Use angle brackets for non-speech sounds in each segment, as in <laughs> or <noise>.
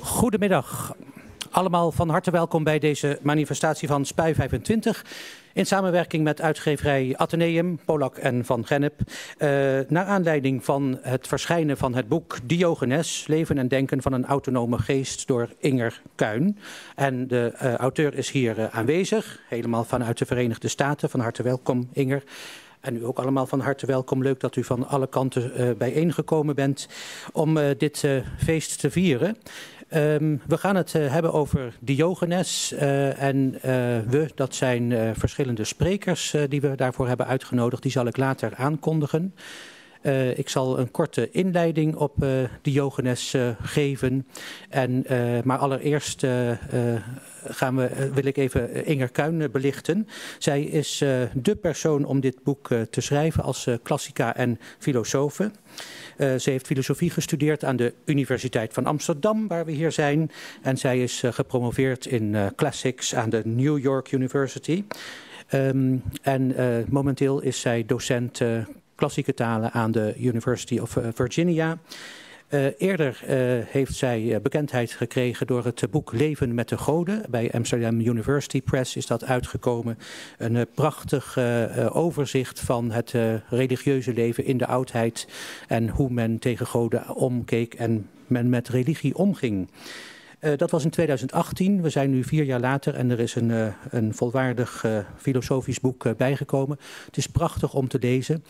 Goedemiddag. Allemaal van harte welkom bij deze manifestatie van Spui 25. In samenwerking met uitgeverij Atheneum, Polak en Van Gennep. Uh, naar aanleiding van het verschijnen van het boek Diogenes, Leven en Denken van een autonome geest door Inger Kuin. En de uh, auteur is hier uh, aanwezig, helemaal vanuit de Verenigde Staten. Van harte welkom Inger. En u ook allemaal van harte welkom. Leuk dat u van alle kanten uh, bijeengekomen bent om uh, dit uh, feest te vieren. Um, we gaan het hebben over Diogenes uh, en we, dat zijn verschillende sprekers die we daarvoor hebben uitgenodigd. Die zal ik later aankondigen. Ik zal een korte inleiding op Diogenes geven. En, maar allereerst gaan we, wil ik even Inger Kuin belichten. Zij is de persoon om dit boek te schrijven als klassica en filosofe. Uh, ze heeft filosofie gestudeerd aan de Universiteit van Amsterdam, waar we hier zijn. En zij is gepromoveerd in classics aan de New York University. Um, en momenteel is zij docent klassieke talen aan de University of Virginia. Uh, eerder uh, heeft zij bekendheid gekregen door het boek Leven met de Goden. Bij Amsterdam University Press is dat uitgekomen. Een prachtig overzicht van het religieuze leven in de oudheid en hoe men tegen goden omkeek en men met religie omging. dat was in 2018. We zijn nu vier jaar later en er is een, een volwaardig filosofisch boek bijgekomen. Het is prachtig om te lezen.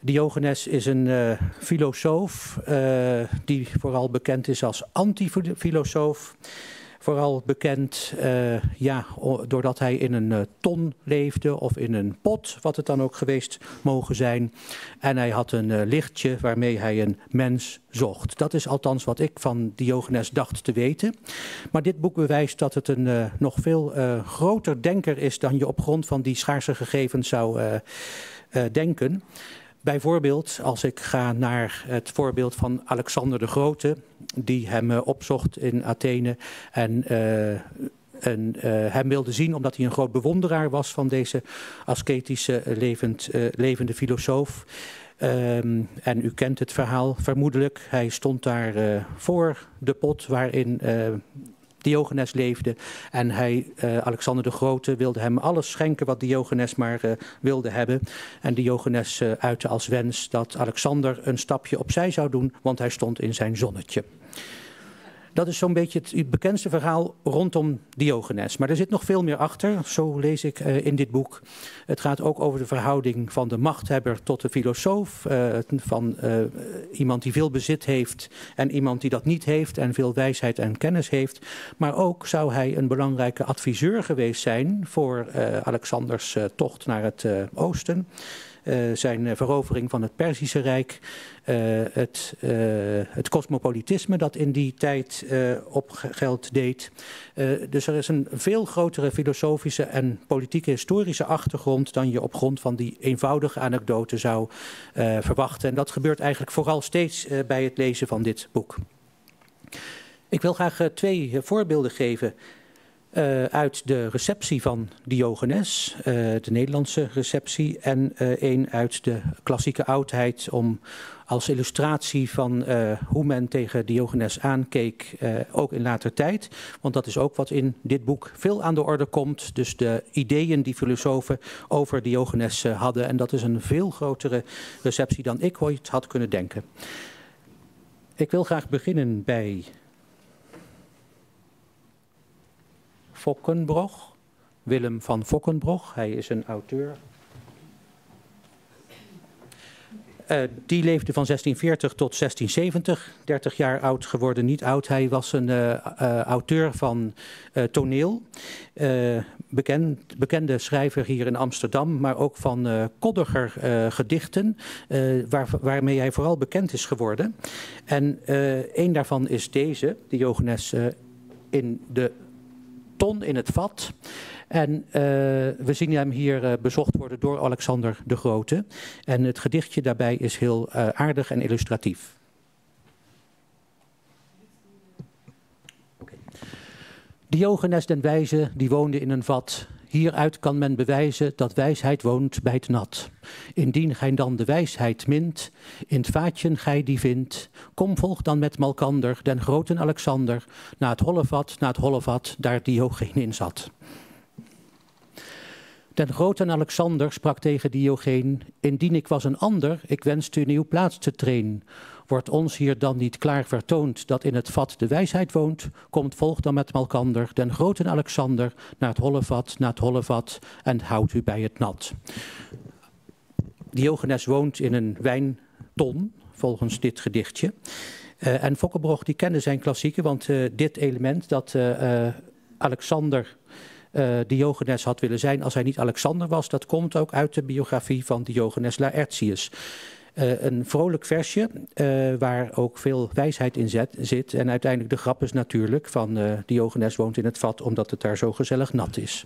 Diogenes is een uh, filosoof uh, die vooral bekend is als antifilosoof. Vooral bekend uh, ja, doordat hij in een ton leefde of in een pot, wat het dan ook geweest mogen zijn. En hij had een lichtje waarmee hij een mens zocht. Dat is althans wat ik van Diogenes dacht te weten. Maar dit boek bewijst dat het een nog veel groter denker is dan je op grond van die schaarse gegevens zou denken. Bijvoorbeeld als ik ga naar het voorbeeld van Alexander de Grote, die hem uh, opzocht in Athene en en, uh, hem wilde zien omdat hij een groot bewonderaar was van deze ascetische levend, levende filosoof. Um, en u kent het verhaal vermoedelijk. Hij stond daar voor de pot waarin Diogenes leefde. En hij, uh, Alexander de Grote, wilde hem alles schenken wat Diogenes maar uh, wilde hebben. En Diogenes uh, uitte als wens dat Alexander een stapje opzij zou doen, want hij stond in zijn zonnetje. Dat is zo'n beetje het bekendste verhaal rondom Diogenes. Maar er zit nog veel meer achter, zo lees ik uh, in dit boek. Het gaat ook over de verhouding van de machthebber tot de filosoof. Uh, van uh, iemand die veel bezit heeft en iemand die dat niet heeft en veel wijsheid en kennis heeft. Maar ook zou hij een belangrijke adviseur geweest zijn voor Alexanders tocht naar het oosten. Uh, zijn verovering van het Perzische Rijk, uh, het, het cosmopolitisme dat in die tijd op geld deed. dus er is een veel grotere filosofische en politieke historische achtergrond dan je op grond van die eenvoudige anekdote zou verwachten. En dat gebeurt eigenlijk vooral steeds bij het lezen van dit boek. Ik wil graag twee voorbeelden geven uh, uit de receptie van Diogenes, uh, de Nederlandse receptie, en uh, een uit de klassieke oudheid om als illustratie van hoe men tegen Diogenes aankeek, ook in later tijd. Want dat is ook wat in dit boek veel aan de orde komt. Dus de ideeën die filosofen over Diogenes hadden. En dat is een veel grotere receptie dan ik ooit had kunnen denken. Ik wil graag beginnen bij Fokkenbrog. Willem van Fokkenbrog, hij is een auteur. Uh, die leefde van 1640 tot 1670, 30 jaar oud geworden, niet oud. Hij was een uh, uh, auteur van toneel, bekend, bekende schrijver hier in Amsterdam, maar ook van koddiger gedichten, waar, waarmee hij vooral bekend is geworden. En een daarvan is deze, Diogenes in de ton in het vat. En uh, we zien hem hier uh, bezocht worden door Alexander de Grote. En het gedichtje daarbij is heel uh, aardig en illustratief. Diogenes den Wijze, die woonde in een vat. Hieruit kan men bewijzen dat wijsheid woont bij het nat. Indien gij dan de wijsheid mint, in het vaatje gij die vindt, kom volg dan met Malkander, den groten Alexander, naar het hollevat, naar het hollevat, daar Diogeen in zat. Den grote Alexander sprak tegen Diogeen, indien ik was een ander, ik wenste uw plaats te trainen. Wordt ons hier dan niet klaar vertoond dat in het vat de wijsheid woont? Komt volg dan met Malkander, den grote Alexander, naar het holle vat, naar het holle vat en houdt u bij het nat. Diogenes woont in een wijnton, volgens dit gedichtje. Uh, en Fokkerbroch die kende zijn klassieken, want uh, dit element dat uh, Alexander Diogenes had willen zijn als hij niet Alexander was, dat komt ook uit de biografie van Diogenes Laertius. Uh, een vrolijk versje uh, waar ook veel wijsheid in zet, zit. En uiteindelijk de grap is natuurlijk van uh, Diogenes woont in het vat omdat het daar zo gezellig nat is.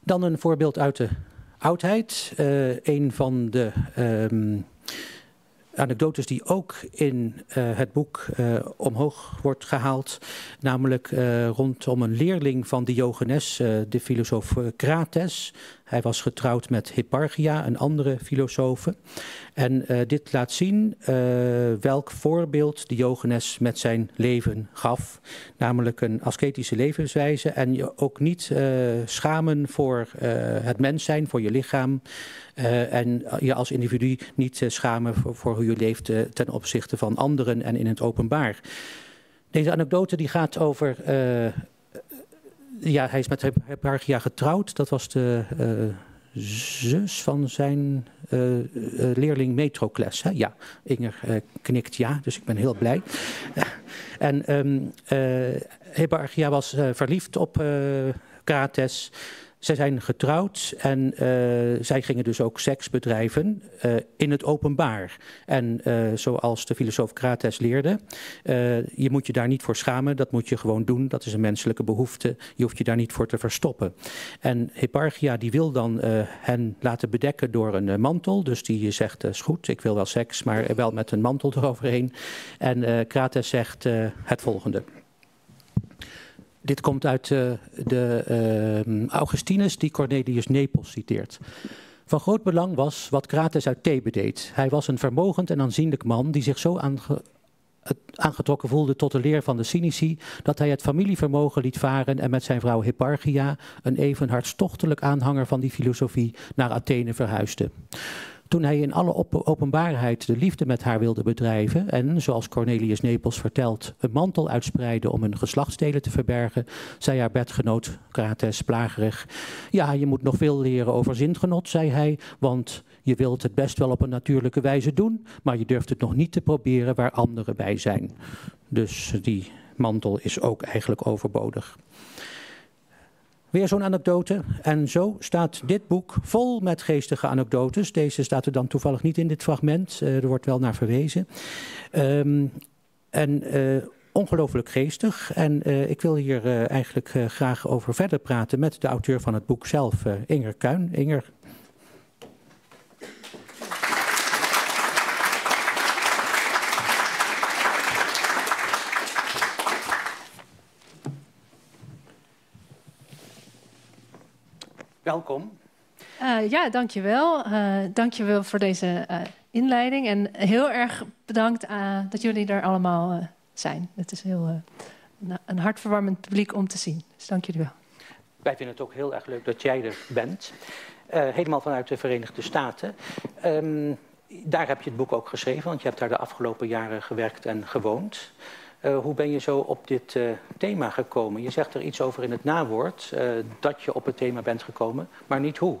Dan een voorbeeld uit de oudheid. een van de um, anekdotes die ook in het boek omhoog wordt gehaald. Namelijk rondom een leerling van Diogenes, de filosoof Crates. Hij was getrouwd met Hipparchia, een andere filosofe. En uh, dit laat zien uh, welk voorbeeld Diogenes met zijn leven gaf. Namelijk een ascetische levenswijze en je ook niet uh, schamen voor het mens zijn, voor je lichaam. en je als individu niet schamen voor, voor, hoe je leeft ten opzichte van anderen en in het openbaar. Deze anekdote die gaat over ja, hij is met Hipparchia getrouwd. Dat was de uh, zus van zijn uh, uh, leerling Metrocles. Hè? Ja, Inger knikt ja, dus ik ben heel blij. en um, was verliefd op Crates. Zij zijn getrouwd en uh, zij gingen dus ook seks bedrijven uh, in het openbaar. En uh, zoals de filosoof Crates leerde, je moet je daar niet voor schamen, dat moet je gewoon doen. Dat is een menselijke behoefte, je hoeft je daar niet voor te verstoppen. En Hipparchia die wil dan hen laten bedekken door een mantel. Dus die zegt, is goed, ik wil wel seks, maar wel met een mantel eroverheen. En Crates zegt het volgende. Dit komt uit uh, de uh, Augustinus die Cornelius Nepos citeert. Van groot belang was wat Crates uit Thebe deed. Hij was een vermogend en aanzienlijk man die zich zo aange aangetrokken voelde tot de leer van de cynici, dat hij het familievermogen liet varen en met zijn vrouw Hipparchia, een even hartstochtelijk aanhanger van die filosofie, naar Athene verhuisde. Toen hij in alle op openbaarheid de liefde met haar wilde bedrijven en, zoals Cornelius Nepels vertelt, een mantel uitspreidde om hun geslachtsdelen te verbergen, zei haar bedgenoot Crates plagerig: Ja, je moet nog veel leren over zingenot, zei hij, want je wilt het best wel op een natuurlijke wijze doen, maar je durft het nog niet te proberen waar anderen bij zijn. Dus die mantel is ook eigenlijk overbodig. Weer zo'n anekdote. En zo staat dit boek vol met geestige anekdotes. Deze staat er dan toevallig niet in dit fragment. Uh, er wordt wel naar verwezen. Um, en uh, ongelooflijk geestig. En uh, ik wil hier eigenlijk graag over verder praten met de auteur van het boek zelf, Inger Kuin. Inger, Welkom. Uh, ja, dankjewel. Uh, dankjewel voor deze uh, inleiding. En heel erg bedankt dat jullie er allemaal zijn. Het is heel een hartverwarmend publiek om te zien. Dus dank jullie wel. Wij vinden het ook heel erg leuk dat jij er bent. helemaal vanuit de Verenigde Staten. Um, daar heb je het boek ook geschreven, want je hebt daar de afgelopen jaren gewerkt en gewoond. Uh, hoe ben je zo op dit uh, thema gekomen? Je zegt er iets over in het nawoord, uh, dat je op het thema bent gekomen, maar niet hoe.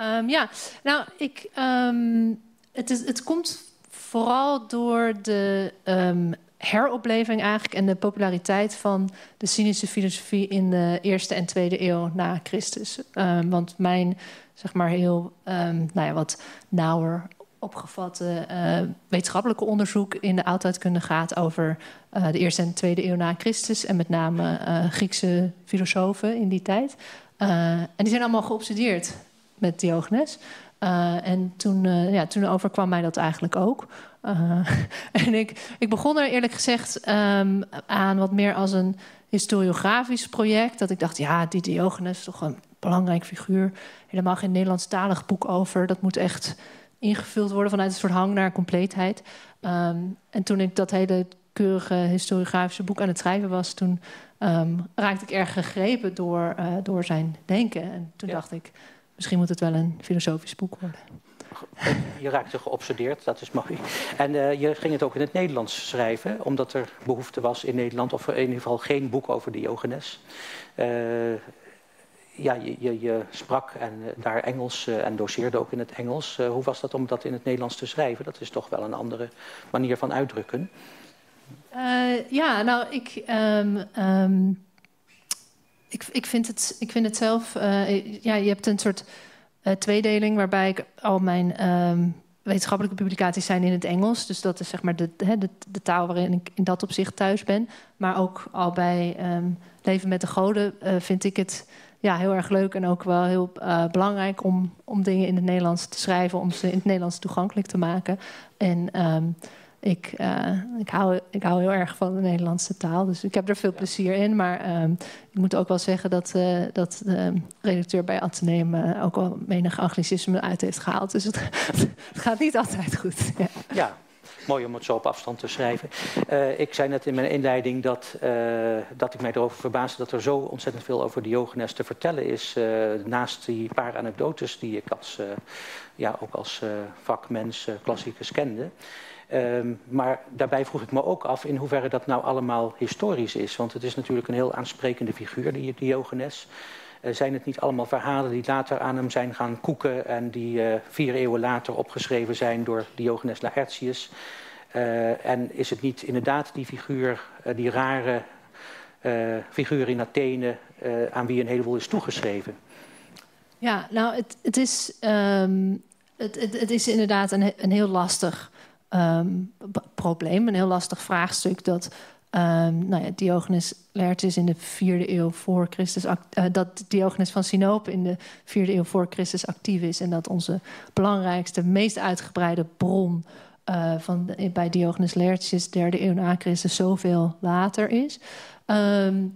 Um, ja, nou, ik, um, het, is, het komt vooral door de um, heropleving eigenlijk en de populariteit van de cynische filosofie in de eerste en tweede eeuw na Christus. want mijn, zeg maar, heel nou ja, wat nauwer opgevatte uh, wetenschappelijke onderzoek in de oudheidkunde gaat over uh, de eerste en tweede eeuw na Christus en met name uh, Griekse filosofen in die tijd. en die zijn allemaal geobsedeerd met Diogenes. en toen, ja, toen overkwam mij dat eigenlijk ook. <laughs> en ik, ik begon er eerlijk gezegd ehm, aan wat meer als een historiografisch project. Dat ik dacht, ja, die Diogenes is toch een belangrijk figuur. Helemaal geen Nederlandstalig boek over. Dat moet echt ingevuld worden vanuit een soort hang naar compleetheid. Ehm, en toen ik dat hele keurige historiografische boek aan het schrijven was, toen um, raakte ik erg gegrepen door, uh, door zijn denken. En toen dacht ik, misschien moet het wel een filosofisch boek worden. Je raakte geobsedeerd, dat is mooi. En uh, je ging het ook in het Nederlands schrijven, omdat er behoefte was in Nederland, of er in ieder geval geen boek over Diogenes. Uh, ja, je, je, sprak en daar Engels en doseerde ook in het Engels. hoe was dat om dat in het Nederlands te schrijven? Dat is toch wel een andere manier van uitdrukken. Ja, nou, ik, um, um, ik, ik, vind het, ik vind het zelf. Ja, je hebt een soort tweedeling waarbij ik al mijn um, wetenschappelijke publicaties zijn in het Engels. Dus dat is zeg maar de, de, de taal waarin ik in dat opzicht thuis ben. Maar ook al bij Leven met de Goden vind ik het ja, heel erg leuk en ook wel heel belangrijk om, om dingen in het Nederlands te schrijven, om ze in het Nederlands toegankelijk te maken. En ik, uh, ik, hou, ik hou heel erg van de Nederlandse taal, dus ik heb er veel plezier in. Maar uh, ik moet ook wel zeggen dat, uh, dat de redacteur bij Atheneum ook wel menig anglicisme uit heeft gehaald. Dus het, <laughs> het gaat niet altijd goed. Ja. ja. Mooi om het zo op afstand te schrijven. ik zei net in mijn inleiding dat, dat ik mij erover verbaasde dat er zo ontzettend veel over Diogenes te vertellen is. naast die paar anekdotes die ik als, ja, ook als vakmens klassicus kende. Um, maar daarbij vroeg ik me ook af in hoeverre dat nou allemaal historisch is. Want het is natuurlijk een heel aansprekende figuur, die Diogenes. Uh, zijn het niet allemaal verhalen die later aan hem zijn gaan koeken... en die uh, vier eeuwen later opgeschreven zijn door Diogenes Laertius? Uh, en is het niet inderdaad die figuur, die rare figuur in Athene... aan wie een heleboel is toegeschreven? Ja, nou, het, het is, um, het, het, is inderdaad een, een heel lastig um, probleem, een heel lastig vraagstuk dat um, nou ja, Diogenes Laertius in de vierde eeuw voor Christus, uh, dat Diogenes van Sinope in de vierde eeuw voor Christus actief is en dat onze belangrijkste, meest uitgebreide bron uh, van bij Diogenes Laertius, derde eeuw na Christus, zoveel later is. Um,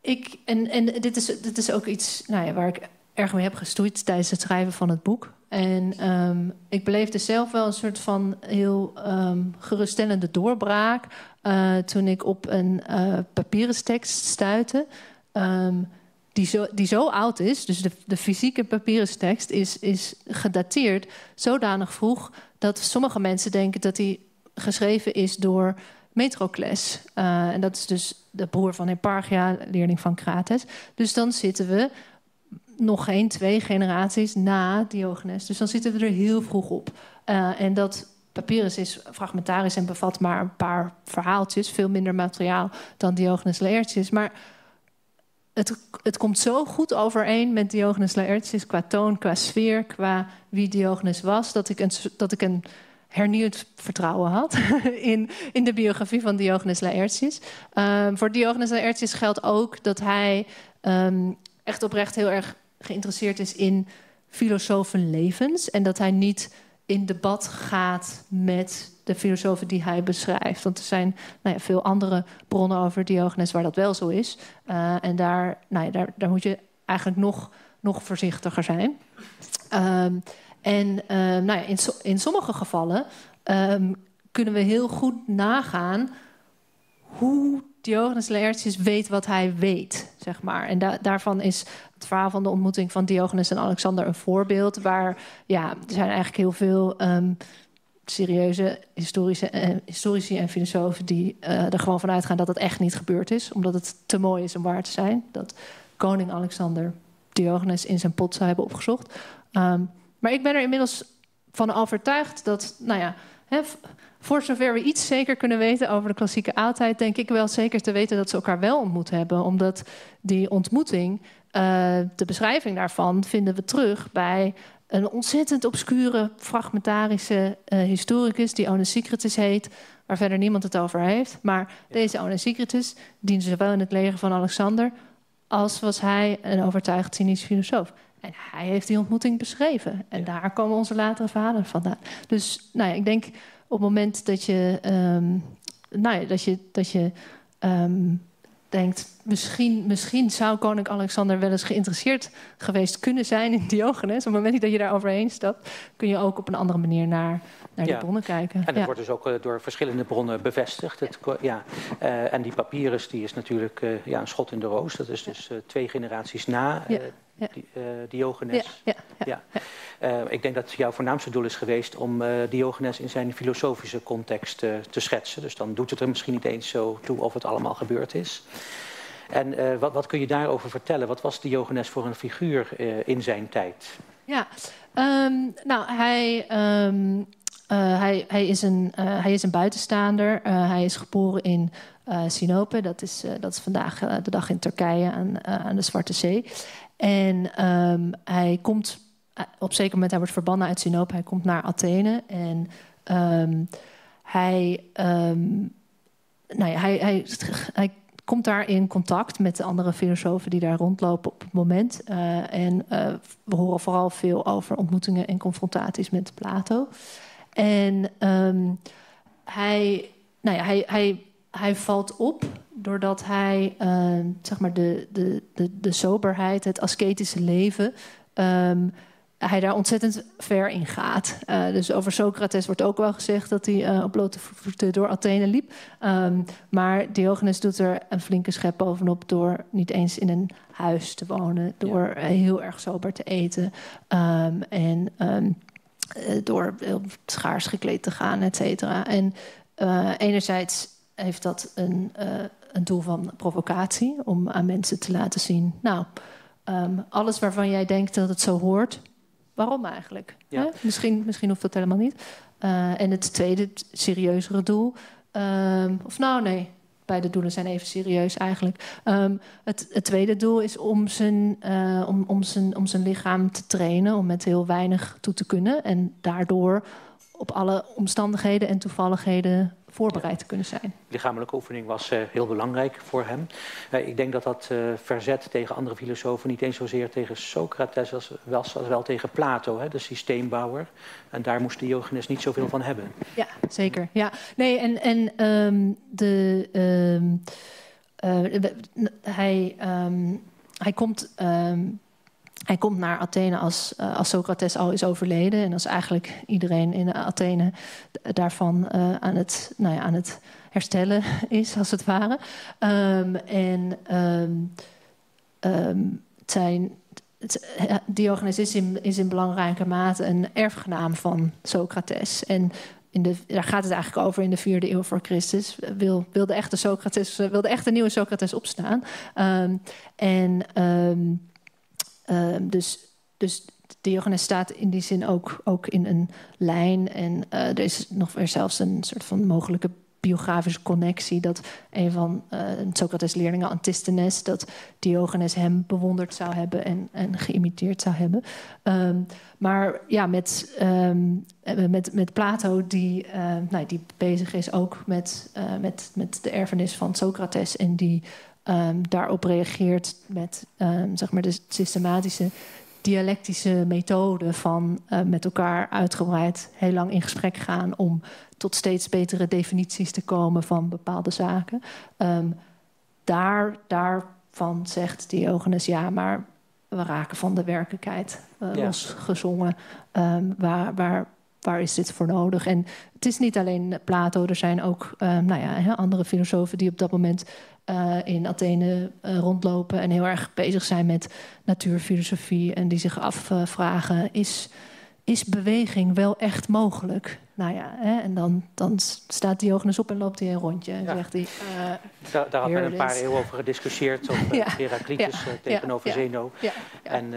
ik, en en dit, is, dit is ook iets nou ja, waar ik erg mee heb gestoeid tijdens het schrijven van het boek. En um, ik beleefde zelf wel een soort van heel um, geruststellende doorbraak uh, toen ik op een uh, papieren tekst stuitte. Um, die, zo, die zo oud is, dus de, de fysieke papieren tekst is, is gedateerd zodanig vroeg dat sommige mensen denken dat die geschreven is door Metrocles. Uh, en dat is dus de broer van Hipparchia, leerling van Crates. Dus dan zitten we nog geen twee generaties na Diogenes. Dus dan zitten we er heel vroeg op. Uh, en dat papyrus is fragmentarisch en bevat maar een paar verhaaltjes, veel minder materiaal dan Diogenes Laertius. Maar het, het komt zo goed overeen met Diogenes Laertius qua toon, qua sfeer, qua wie Diogenes was, dat ik een, dat ik een hernieuwd vertrouwen had <laughs> in, in de biografie van Diogenes Laertius. Um, voor Diogenes Laertius geldt ook dat hij um, echt oprecht heel erg geïnteresseerd is in filosofenlevens. En dat hij niet in debat gaat met de filosofen die hij beschrijft. Want er zijn nou ja, veel andere bronnen over Diogenes waar dat wel zo is. Uh, en daar, nou ja, daar, daar moet je eigenlijk nog, nog voorzichtiger zijn. Um, en uh, nou ja, in, in sommige gevallen um, kunnen we heel goed nagaan hoe Diogenes Laertius weet wat hij weet, zeg maar. En da daarvan is het verhaal van de ontmoeting van Diogenes en Alexander een voorbeeld. Waar ja, er zijn eigenlijk heel veel um, serieuze historische, uh, historici en filosofen die uh, er gewoon vanuit gaan dat het echt niet gebeurd is, omdat het te mooi is om waar te zijn. Dat koning Alexander Diogenes in zijn pot zou hebben opgezocht. Um, maar ik ben er inmiddels van overtuigd dat, nou ja, voor zover we iets zeker kunnen weten over de klassieke oudheid, denk ik wel zeker te weten dat ze elkaar wel ontmoet hebben. Omdat die ontmoeting, uh, de beschrijving daarvan, vinden we terug bij een ontzettend obscure, fragmentarische uh, historicus die Onesicritus heet, waar verder niemand het over heeft. Maar deze Onesicritus diende zowel in het leger van Alexander als was hij een overtuigd cynisch filosoof. En hij heeft die ontmoeting beschreven. En daar komen onze latere verhalen vandaan. Dus nou ja, ik denk op het moment dat je, ehm, nou ja, dat je, dat je ehm, denkt, misschien, misschien zou koning Alexander wel eens geïnteresseerd geweest kunnen zijn in Diogenes. Op het moment dat je daar overheen stapt, kun je ook op een andere manier naar, naar die bronnen kijken. En dat wordt dus ook eh, door verschillende bronnen bevestigd. Het, ja. Uh, en die papyrus die is natuurlijk uh, ja, een schot in de roos. Dat is dus twee generaties na Diogenes. Ja, ja, ik denk dat jouw voornaamste doel is geweest om uh, Diogenes in zijn filosofische context te schetsen. Dus dan doet het er misschien niet eens zo toe of het allemaal gebeurd is. En wat, wat, kun je daarover vertellen? Wat was Diogenes voor een figuur in zijn tijd? Ja, um, nou, hij, um, hij, hij, is een, hij is een buitenstaander. hij is geboren in Sinope, dat is, dat is vandaag de dag in Turkije aan, aan de Zwarte Zee. En um, hij komt eh, op zeker moment, hij wordt verbannen uit Sinope, hij komt naar Athene. En um, hij, um, nou ja, hij, hij, hij, komt daar in contact met de andere filosofen die daar rondlopen op het moment. Uh, en uh, we horen vooral veel over ontmoetingen en confrontaties met Plato. En hij, nou ja, hij, hij, hij valt op doordat hij ehm, zeg maar de, de, de, de soberheid, het ascetische leven, hij daar ontzettend ver in gaat. Uh, dus over Socrates wordt ook wel gezegd dat hij uh, op blote voeten door Athene liep. Um, maar Diogenes doet er een flinke schep bovenop door niet eens in een huis te wonen, door ja. heel erg sober te eten en uh, door schaars gekleed te gaan, et cetera. En uh, enerzijds heeft dat een, een doel van provocatie. Om aan mensen te laten zien. Nou, um, alles waarvan jij denkt dat het zo hoort. Waarom eigenlijk? Ja. Misschien, misschien hoeft dat helemaal niet. Uh, en het tweede, serieuzere doel. Um, of nou, nee. Beide doelen zijn even serieus eigenlijk. Um, het, het, tweede doel is om zijn, uh, om, om, zijn, om zijn lichaam te trainen. Om met heel weinig toe te kunnen. En daardoor op alle omstandigheden en toevalligheden voorbereid te kunnen zijn. Lichamelijke oefening was uh, heel belangrijk voor hem. Uh, ik denk dat dat uh, verzet tegen andere filosofen niet eens zozeer tegen Socrates was, was als wel tegen Plato, hè, de systeembouwer. En daar moest Diogenes niet zoveel van hebben. Ja, zeker. Ja. Nee, en, en um, de, um, hij, um, hij komt hij komt naar Athene als, uh, als Socrates al is overleden. En als eigenlijk iedereen in Athene daarvan uh, aan, het, nou ja, aan het herstellen is, als het ware. Um, en um, um, zijn, Diogenes is in, is in belangrijke mate een erfgenaam van Socrates. En in de, daar gaat het eigenlijk over in de vierde eeuw voor Christus. Wil, wil, de, echte Socrates, wil de echte nieuwe Socrates opstaan. en Ehm, dus, dus Diogenes staat in die zin ook, ook in een lijn. En uh, er is nog weer zelfs een soort van mogelijke biografische connectie. Dat een van uh, Socrates' leerlingen, Antisthenes, dat Diogenes hem bewonderd zou hebben en, en geïmiteerd zou hebben. Um, maar ja, met, um, met, met Plato, die, nou, die bezig is ook met, met, met de erfenis van Socrates en die um, daarop reageert met um, zeg maar de systematische dialectische methode van uh, met elkaar uitgebreid heel lang in gesprek gaan om tot steeds betere definities te komen van bepaalde zaken. Um, daar, daarvan zegt Diogenes ja, maar we raken van de werkelijkheid uh, ja. losgezongen. waar, waar, waar is dit voor nodig? En het is niet alleen Plato, er zijn ook uh, nou ja, andere filosofen die op dat moment uh, in Athene uh, rondlopen en heel erg bezig zijn met natuurfilosofie en die zich afvragen: is, is beweging wel echt mogelijk? Nou ja, hè, en dan, dan staat Diogenes op en loopt hij een rondje en ja. zegt hij... Uh, daar, daar had men een paar eeuwen over gediscussieerd, <laughs> over ja. Heraclitus ja. tegenover Zeno. En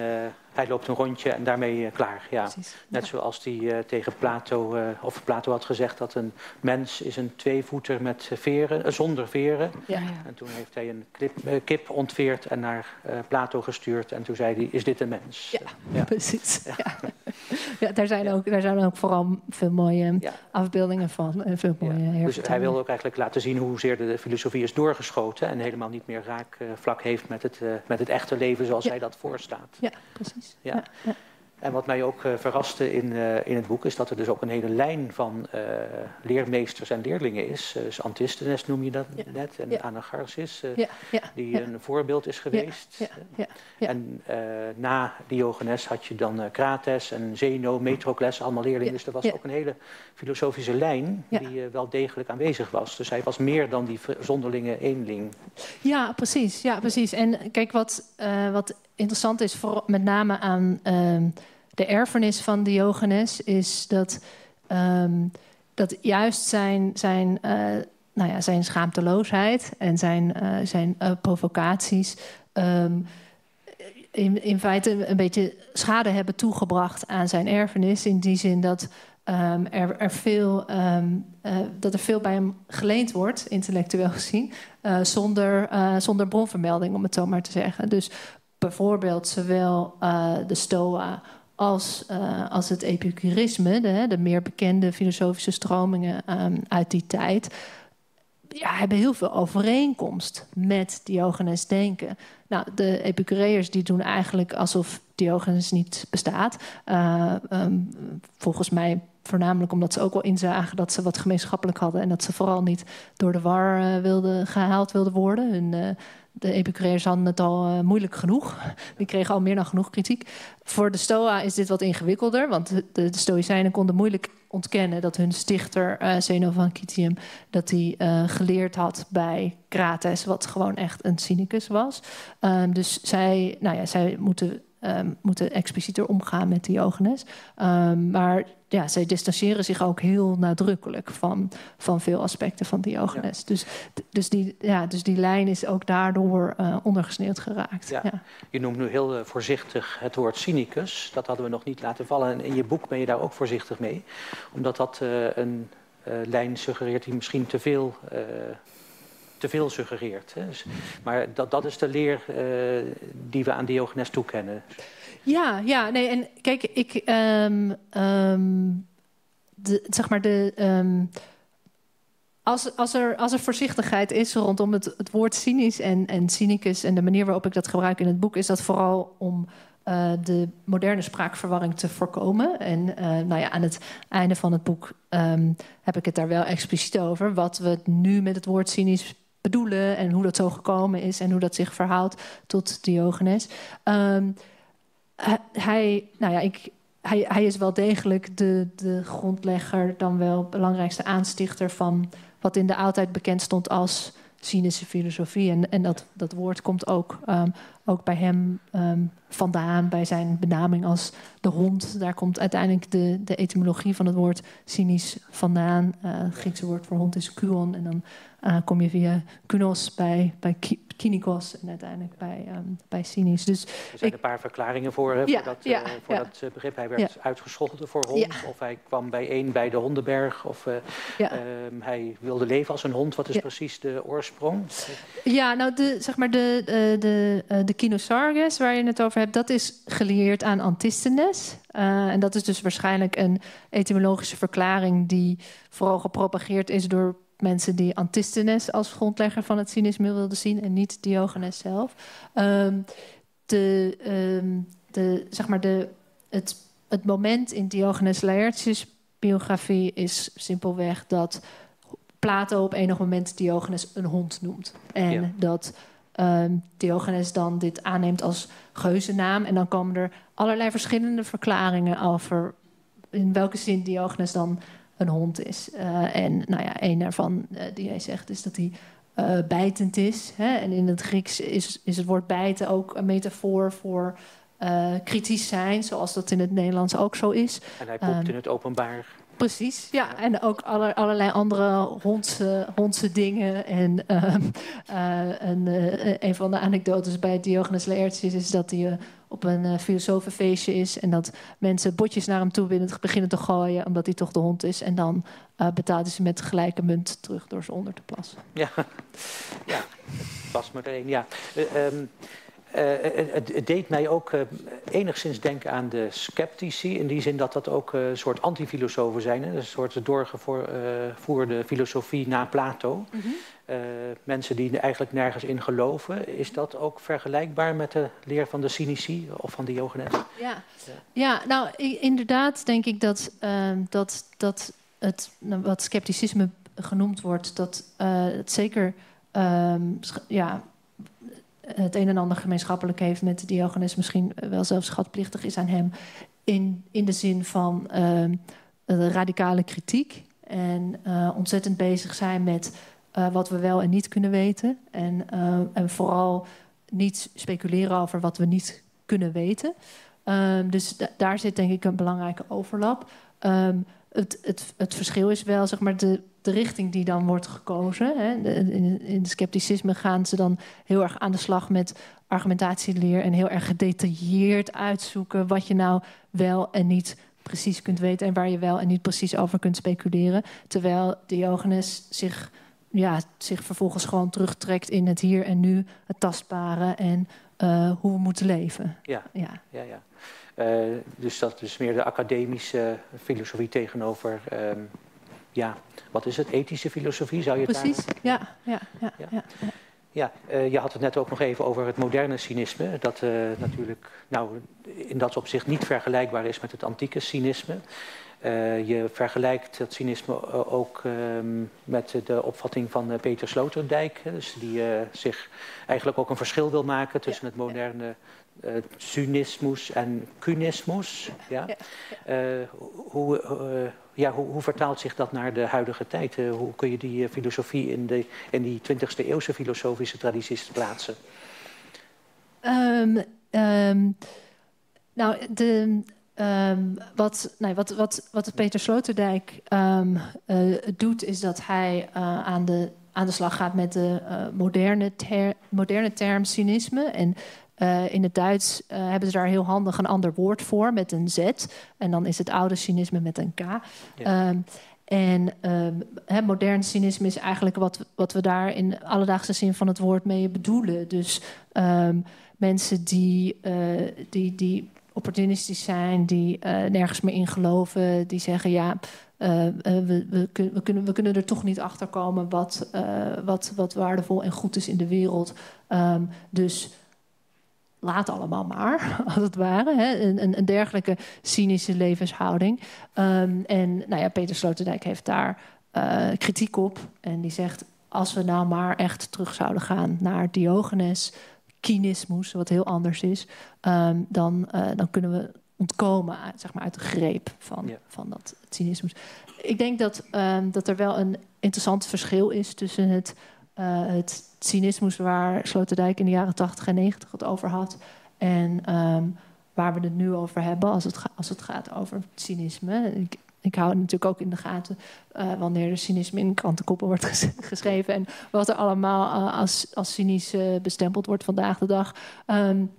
hij loopt een rondje en daarmee uh, klaar. Ja. Net zoals hij uh, tegen Plato, uh, of Plato had gezegd dat een mens is een tweevoeter met veren, zonder veren. Ja, ja. En toen heeft hij een klip, kip ontveerd en naar Plato gestuurd. En toen zei hij, is dit een mens? Ja, precies. Ja. Ja. daar, zijn ook, daar zijn ook vooral veel mooie afbeeldingen van. En veel mooie Dus hij wilde ook eigenlijk laten zien hoezeer de filosofie is doorgeschoten. En helemaal niet meer raakvlak heeft met het, met het echte leven zoals hij dat voorstaat. Ja, precies. Ja. ja. En wat mij ook uh, verraste in, uh, in het boek is dat er dus ook een hele lijn van uh, leermeesters en leerlingen is. dus Antisthenes noem je dat ja. net, en ja. Anagarsis, ja. die een voorbeeld is geweest. En na Diogenes had je dan Crates en Zeno, Metrocles, allemaal leerlingen. Dus er was ook een hele filosofische lijn die wel degelijk aanwezig was. Dus hij was meer dan die zonderlinge eenling. Ja, precies. Ja, precies. En kijk, wat, wat interessant is, met name aan uh, de erfenis van Diogenes, is dat, um, dat juist zijn, zijn, uh, nou ja, zijn schaamteloosheid en zijn, uh, zijn uh, provocaties. Um, in, in feite een beetje schade hebben toegebracht aan zijn erfenis. In die zin dat er, er, veel, dat er veel bij hem geleend wordt, intellectueel gezien, zonder, zonder bronvermelding, om het zo maar te zeggen. Dus bijvoorbeeld zowel uh, de Stoa als, uh, als het Epicurisme, de, de, meer bekende filosofische stromingen um, uit die tijd, ja, hebben heel veel overeenkomst met Diogenes denken. Nou, de Epicureërs die doen eigenlijk alsof Diogenes niet bestaat. Uh, um, volgens mij voornamelijk omdat ze ook wel inzagen dat ze wat gemeenschappelijk hadden en dat ze vooral niet door de war wilden, gehaald wilden worden. Hun, de Epicureërs hadden het al uh, moeilijk genoeg. Die kregen al meer dan genoeg kritiek. Voor de Stoa is dit wat ingewikkelder, want de, de Stoïcijnen konden moeilijk ontkennen dat hun stichter uh, Zeno van Citium dat hij uh, geleerd had bij Crates, wat gewoon echt een cynicus was. Um, dus zij, nou ja, zij moeten um, moeten explicieter omgaan met Diogenes. Um, maar ja, zij distancieren zich ook heel nadrukkelijk van, van veel aspecten van Diogenes. Ja. Dus, dus, die, ja, dus die lijn is ook daardoor uh, ondergesneeuwd geraakt. Ja. ja. Je noemt nu heel uh, voorzichtig het woord cynicus. Dat hadden we nog niet laten vallen. En in je boek ben je daar ook voorzichtig mee. Omdat dat uh, een lijn suggereert die misschien te veel te veel suggereert. Hè. Dus, maar dat, dat is de leer uh, die we aan Diogenes toekennen. Ja, ja, nee, en kijk, ik, um, de, zeg maar de. Um, als, er, als er voorzichtigheid is rondom het, het woord cynisch en, en cynicus en de manier waarop ik dat gebruik in het boek, is dat vooral om uh, de moderne spraakverwarring te voorkomen. En uh, nou ja, aan het einde van het boek heb ik het daar wel expliciet over. Wat we nu met het woord cynisch bedoelen en hoe dat zo gekomen is en hoe dat zich verhoudt tot Diogenes. Um, hij, nou ja, ik, hij, hij is wel degelijk de, de grondlegger, dan wel belangrijkste aanstichter van wat in de oudheid bekend stond als cynische filosofie. En, en dat, dat woord komt ook, um, ook bij hem um, vandaan, bij zijn benaming als de hond. Daar komt uiteindelijk de, de etymologie van het woord cynisch vandaan. Uh, het Griekse woord voor hond is kuon. En dan uh, kom je via kunos bij, bij kynikos en uiteindelijk bij, um, bij cynisch. Dus er zijn ik, een paar verklaringen voor, hè, ja, voor, dat, ja, uh, voor ja. dat begrip. Hij werd uitgescholden voor hond, of hij kwam bijeen bij de hondenberg, of um, hij wilde leven als een hond. Wat is precies de oorsprong? Ja, nou, de, zeg maar de, de, de, de Kinosarges, waar je het over hebt, dat is geleerd aan Antisthenes. Uh, en dat is dus waarschijnlijk een etymologische verklaring die vooral gepropageerd is door mensen die Antisthenes als grondlegger van het cynisme wilden zien en niet Diogenes zelf. Um, de, um, de, zeg maar de, het, het moment in Diogenes Laertius' biografie is simpelweg dat Plato op enig moment Diogenes een hond noemt. En ja. dat um, Diogenes dan dit aanneemt als geuzennaam. En dan komen er allerlei verschillende verklaringen over in welke zin Diogenes dan een hond is. Uh, en nou ja, een daarvan uh, die hij zegt is dat hij uh, bijtend is. Hè? En in het Grieks is, is het woord bijten ook een metafoor voor kritisch zijn, zoals dat in het Nederlands ook zo is. En hij poept um, in het openbaar. Precies, ja. En ook aller, allerlei andere hondse, hondse dingen. En uh, uh, een, uh, een van de anekdotes bij Diogenes Laertius is dat hij op een filosofenfeestje is. En dat mensen botjes naar hem toe beginnen te gooien, omdat hij toch de hond is. En dan betaalt hij ze met gelijke munt terug door ze onder te plassen. Ja, <laughs> ja. pas maar één. Ja. Um, uh, het, het, deed mij ook uh, enigszins denken aan de sceptici. In die zin dat dat ook een soort antifilosofen zijn. Hè? Een soort doorgevoerde filosofie na Plato. Mm -hmm. mensen die eigenlijk nergens in geloven. Is dat ook vergelijkbaar met de leer van de cynici of van Diogenes? Ja, ja. ja nou inderdaad denk ik dat, ehm, dat, dat het, nou, wat scepticisme genoemd wordt, dat het zeker ehm, ja, het een en ander gemeenschappelijk heeft met Diogenes, misschien wel zelfs schatplichtig is aan hem, in, in de zin van uh, radicale kritiek en uh, ontzettend bezig zijn met wat we wel en niet kunnen weten. En, en vooral niet speculeren over wat we niet kunnen weten. Um, dus daar zit denk ik een belangrijke overlap. Um, het, het, het verschil is wel, zeg maar, de, de richting die dan wordt gekozen. Hè. in, in het scepticisme gaan ze dan heel erg aan de slag met argumentatieleer en heel erg gedetailleerd uitzoeken wat je nou wel en niet precies kunt weten en waar je wel en niet precies over kunt speculeren. Terwijl Diogenes zich, ja, zich vervolgens gewoon terugtrekt in het hier en nu, het tastbare en uh, hoe we moeten leven. Ja, ja. ja, ja. Uh, dus dat is meer de academische filosofie tegenover, um, ja, wat is het, ethische filosofie zou je het Precies, ja, ja, ja, ja. ja. Ja, uh, je had het net ook nog even over het moderne cynisme. Dat uh, natuurlijk nou, in dat opzicht niet vergelijkbaar is met het antieke cynisme. Uh, je vergelijkt dat cynisme ook um, met de opvatting van Peter Sloterdijk. Dus die zich eigenlijk ook een verschil wil maken tussen het moderne uh, cynismus en kynismus. Ja? Uh, hoe, uh, ja, hoe, hoe, vertaalt zich dat naar de huidige tijd? hoe kun je die filosofie in, de, in die 20e eeuwse filosofische tradities plaatsen? Um, um, nou, de, um, wat, nee, wat, wat, wat Peter Sloterdijk doet, is dat hij aan de aan de slag gaat met de uh, moderne, ter, moderne term cynisme. En uh, in het Duits uh, hebben ze daar heel handig een ander woord voor met een Z. En dan is het oude cynisme met een K. Ja. Um, en um, he, modern cynisme is eigenlijk wat, wat we daar in alledaagse zin van het woord mee bedoelen. Dus um, mensen die, uh, die, die opportunistisch zijn, die nergens meer in geloven, die zeggen ja. we, we, we, kunnen, we kunnen er toch niet achter komen wat, wat, wat waardevol en goed is in de wereld. dus laat allemaal maar, <laughs> als het ware. Hè? Een, een, dergelijke cynische levenshouding. Um, en nou ja, Peter Sloterdijk heeft daar uh, kritiek op. En die zegt, als we nou maar echt terug zouden gaan naar Diogenes, kynismus, wat heel anders is, um, dan, uh, dan kunnen we ontkomen zeg maar, uit de greep van, ja. van dat cynismus. Ik denk dat, um, dat er wel een interessant verschil is tussen het uh, het cynismus waar Sloterdijk in de jaren 80 en 90 het over had. En um, waar we het nu over hebben als het, als het gaat over cynisme. Ik, ik hou natuurlijk ook in de gaten uh, wanneer de cynisme in krantenkoppen wordt ges geschreven. En wat er allemaal uh, als, als cynisch bestempeld wordt vandaag de dag. Um,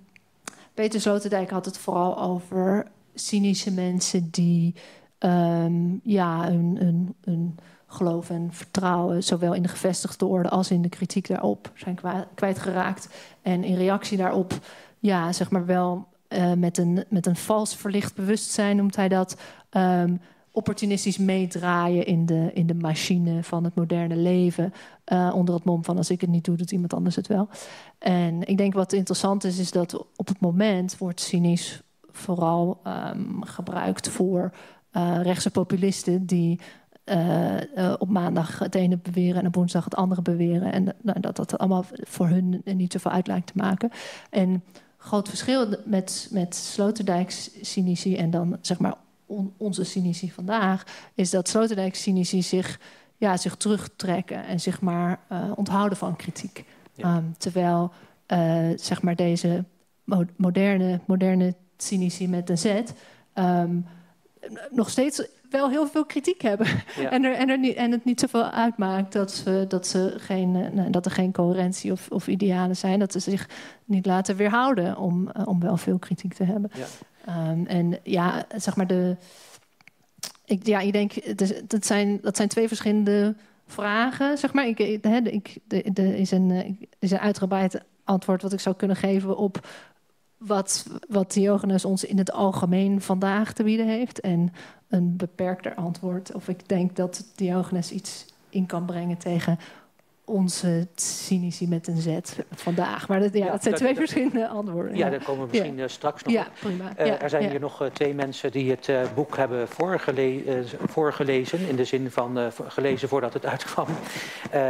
Peter Sloterdijk had het vooral over cynische mensen die um, ja, een, een geloof en vertrouwen, zowel in de gevestigde orde als in de kritiek daarop, zijn kwijtgeraakt. En in reactie daarop, ja, zeg maar wel uh, met, een, met een vals verlicht bewustzijn noemt hij dat. Um, opportunistisch meedraaien in de, in de machine van het moderne leven. Uh, onder het mom van als ik het niet doe, doet iemand anders het wel. En ik denk wat interessant is, is dat op het moment wordt cynisch vooral um, gebruikt voor uh, rechtse populisten die uh, uh, op maandag het ene beweren en op woensdag het andere beweren. En nou, dat dat allemaal voor hun niet zoveel uit lijkt te maken. En groot verschil met, met Sloterdijks cynici en dan zeg maar on, onze cynici vandaag, is dat Sloterdijks cynici zich, ja, zich terugtrekken en zich maar uh, onthouden van kritiek. Ja. Um, terwijl zeg maar deze moderne, moderne cynici met een Z. Um, nog steeds wel heel veel kritiek hebben. En, er, en, er niet, en het niet zoveel uitmaakt dat, ze, dat, ze geen, eh, nou, dat er geen coherentie of, of idealen zijn. Dat ze zich niet laten weerhouden om, uh, om wel veel kritiek te hebben. Ja. Um, en ja, zeg maar de. Ik, ja, ik denk, dat zijn, dat zijn twee verschillende vragen. Zeg maar. ik, ik, er is, een, is een uitgebreid antwoord wat ik zou kunnen geven op wat, wat Diogenes ons in het algemeen vandaag te bieden heeft. En een beperkter antwoord. Of ik denk dat Diogenes iets in kan brengen tegen onze cynici met een Z vandaag. Maar dat, ja, dat zijn twee verschillende antwoorden. Ja, daar komen we misschien ja. straks nog ja, op. Prima. er zijn hier nog twee mensen die het boek hebben voorgele voorgelezen. In de zin van gelezen voordat het <laughs> uitkwam.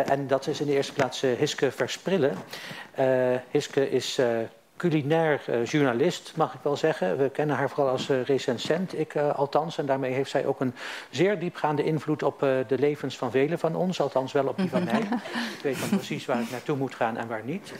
en dat is in de eerste plaats Hiske Versprillen. Hiske is culinair uh, journalist, mag ik wel zeggen. We kennen haar vooral als uh, recensent, ik uh, althans. En daarmee heeft zij ook een zeer diepgaande invloed op de levens van velen van ons. Althans wel op die van <laughs> mij. ik weet dan precies waar ik naartoe moet gaan en waar niet.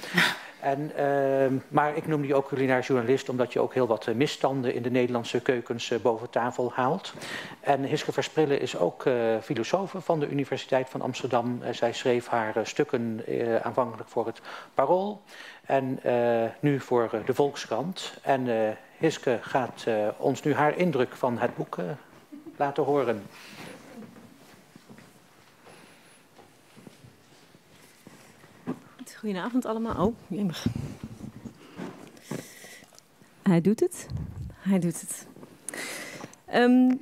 En, ehm, maar ik noem die ook culinair journalist, omdat je ook heel wat misstanden in de Nederlandse keukens boven tafel haalt. En Hiske Versprillen is ook filosoof van de Universiteit van Amsterdam. zij schreef haar stukken aanvankelijk voor het Parool. En nu voor de Volkskrant. En Hiske gaat ons nu haar indruk van het boek laten horen. Goedenavond allemaal. Oh, jemig. Hij doet het. Hij doet het. Um,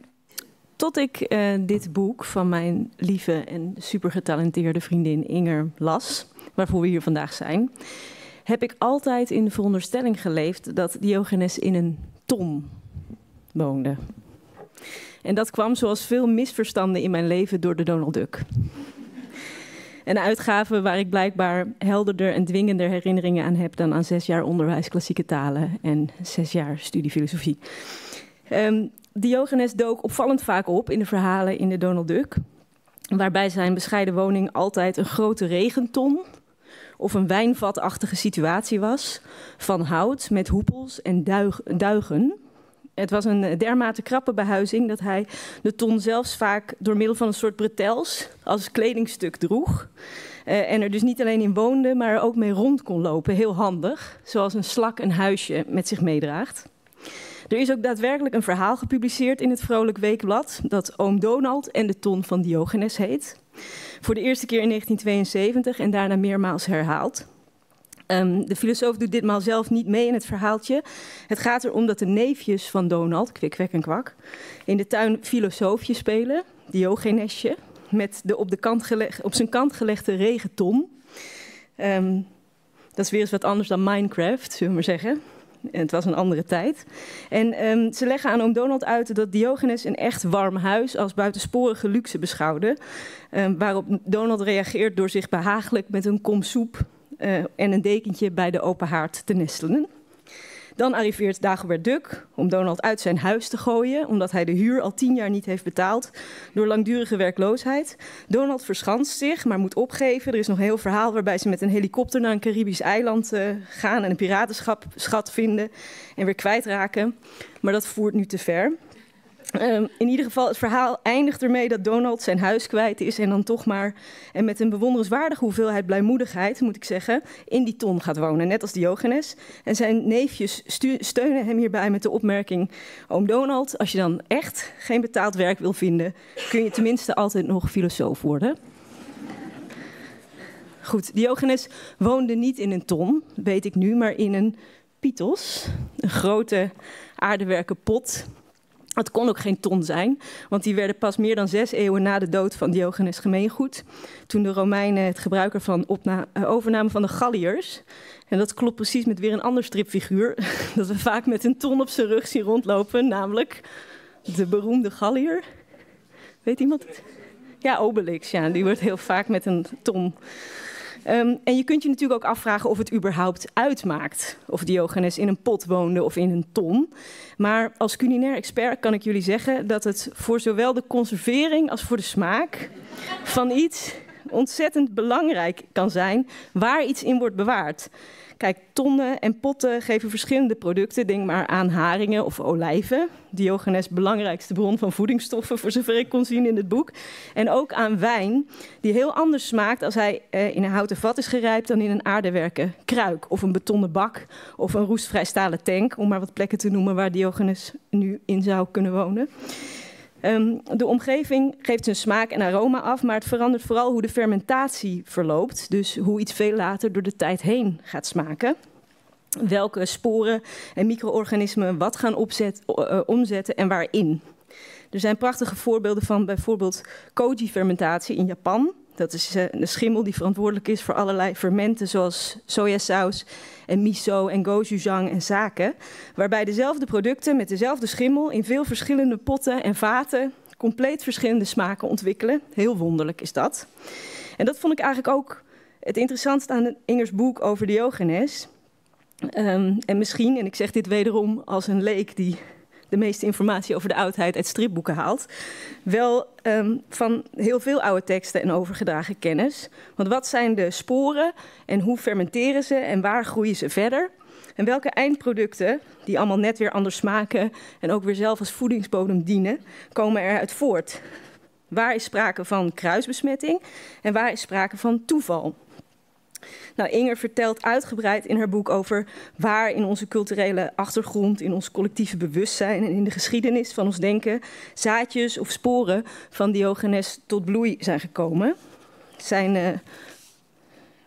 tot ik dit boek van mijn lieve en super getalenteerde vriendin Inger las, waarvoor we hier vandaag zijn, heb ik altijd in de veronderstelling geleefd dat Diogenes in een ton woonde. En dat kwam zoals veel misverstanden in mijn leven door de Donald Duck. Een uitgave waar ik blijkbaar helderder en dwingender herinneringen aan heb dan aan zes jaar onderwijs klassieke talen en zes jaar studie filosofie. Um, Diogenes dook opvallend vaak op in de verhalen in de Donald Duck, waarbij zijn bescheiden woning altijd een grote regenton of een wijnvatachtige situatie was. Van hout met hoepels en duig, duigen. Het was een dermate krappe behuizing dat hij de ton zelfs vaak door middel van een soort bretels als kledingstuk droeg. Uh, en er dus niet alleen in woonde, maar er ook mee rond kon lopen. Heel handig, zoals een slak een huisje met zich meedraagt. Er is ook daadwerkelijk een verhaal gepubliceerd in het Vrolijk Weekblad dat Oom Donald en de ton van Diogenes heet. Voor de eerste keer in 1972 en daarna meermaals herhaald. Um, de filosoof doet ditmaal zelf niet mee in het verhaaltje. Het gaat erom dat de neefjes van Donald, kwik, kwek en kwak, in de tuin filosoofje spelen, Diogenesje, met de op, de kant op zijn kant gelegde regenton. Um, dat is weer eens wat anders dan Minecraft, zullen we maar zeggen. En het was een andere tijd. En um, ze leggen aan oom Donald uit dat Diogenes een echt warm huis als buitensporige luxe beschouwde. Waarop Donald reageert door zich behagelijk met een kom soep uh, en een dekentje bij de open haard te nestelen. Dan arriveert Dagobert Duck om Donald uit zijn huis te gooien, omdat hij de huur al tien jaar niet heeft betaald door langdurige werkloosheid. Donald verschanst zich, maar moet opgeven. Er is nog een heel verhaal waarbij ze met een helikopter naar een Caribisch eiland uh, gaan en een piratenschat vinden en weer kwijtraken. Maar dat voert nu te ver. Um, in ieder geval, het verhaal eindigt ermee dat Donald zijn huis kwijt is en dan toch maar, en met een bewonderenswaardige hoeveelheid blijmoedigheid, moet ik zeggen, in die ton gaat wonen, net als Diogenes. En zijn neefjes steunen hem hierbij met de opmerking, oom Donald, als je dan echt geen betaald werk wil vinden, kun je tenminste altijd nog filosoof worden. Goed, Diogenes woonde niet in een ton, weet ik nu, maar in een pitos, een grote aardewerken pot het kon ook geen ton zijn, want die werden pas meer dan zes eeuwen na de dood van Diogenes gemeengoed. Toen de Romeinen het gebruik ervan uh, overnamen van de Galliërs. En dat klopt precies met weer een ander stripfiguur, <laughs> dat we vaak met een ton op zijn rug zien rondlopen, namelijk de beroemde Gallier. Weet iemand het? Ja, Obelix, ja, die wordt heel vaak met een ton Um, en je kunt je natuurlijk ook afvragen of het überhaupt uitmaakt of Diogenes in een pot woonde of in een ton. Maar als culinair expert kan ik jullie zeggen dat het voor zowel de conservering als voor de smaak van iets ontzettend belangrijk kan zijn waar iets in wordt bewaard. Kijk, tonnen en potten geven verschillende producten. Denk maar aan haringen of olijven. Diogenes belangrijkste bron van voedingsstoffen, voor zover ik kon zien in het boek. En ook aan wijn, die heel anders smaakt als hij eh, in een houten vat is gerijpt dan in een aardewerken kruik of een betonnen bak of een roestvrij stalen tank, om maar wat plekken te noemen waar Diogenes nu in zou kunnen wonen. Um, de omgeving geeft zijn smaak en aroma af, maar het verandert vooral hoe de fermentatie verloopt. Dus hoe iets veel later door de tijd heen gaat smaken. Welke sporen en micro-organismen wat gaan opzet, uh, omzetten en waarin. Er zijn prachtige voorbeelden van bijvoorbeeld koji-fermentatie in Japan. Dat is uh, een schimmel die verantwoordelijk is voor allerlei fermenten zoals sojasaus en miso en gochujang en zaken. Waarbij dezelfde producten met dezelfde schimmel in veel verschillende potten en vaten compleet verschillende smaken ontwikkelen. Heel wonderlijk is dat. En dat vond ik eigenlijk ook het interessantste aan Ingers boek over Diogenes. Um, en misschien, en ik zeg dit wederom als een leek die de meeste informatie over de oudheid uit stripboeken haalt. Wel um, van heel veel oude teksten en overgedragen kennis. Want wat zijn de sporen en hoe fermenteren ze en waar groeien ze verder? En welke eindproducten, die allemaal net weer anders smaken en ook weer zelf als voedingsbodem dienen, komen eruit voort? Waar is sprake van kruisbesmetting en waar is sprake van toeval? Nou, Inger vertelt uitgebreid in haar boek over waar in onze culturele achtergrond, in ons collectieve bewustzijn en in de geschiedenis van ons denken zaadjes of sporen van Diogenes tot bloei zijn gekomen. Zijn uh,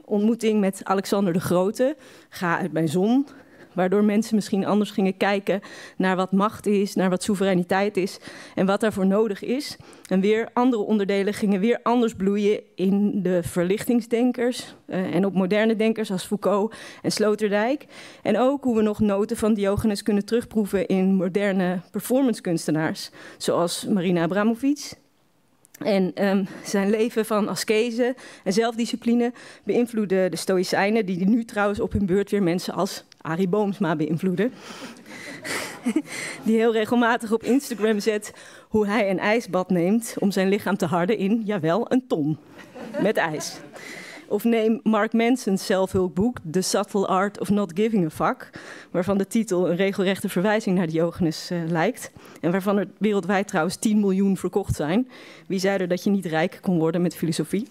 ontmoeting met Alexander de Grote, Ga uit mijn zon, waardoor mensen misschien anders gingen kijken naar wat macht is, naar wat soevereiniteit is en wat daarvoor nodig is. En weer andere onderdelen gingen weer anders bloeien in de verlichtingsdenkers uh, en op moderne denkers als Foucault en Sloterdijk. En ook hoe we nog noten van Diogenes kunnen terugproeven in moderne performancekunstenaars, zoals Marina Abramovic, en um, zijn leven van askese en zelfdiscipline beïnvloedde de Stoïcijnen, die nu trouwens op hun beurt weer mensen als Arie Boomsma beïnvloeden. die heel regelmatig op Instagram zet hoe hij een ijsbad neemt om zijn lichaam te harden in, jawel, een ton met ijs. Of neem Mark Manson's zelfhulpboek The Subtle Art of Not Giving a Fuck, waarvan de titel een regelrechte verwijzing naar Diogenes uh, lijkt. En waarvan er wereldwijd trouwens 10 miljoen verkocht zijn. Wie zei er dat je niet rijk kon worden met filosofie?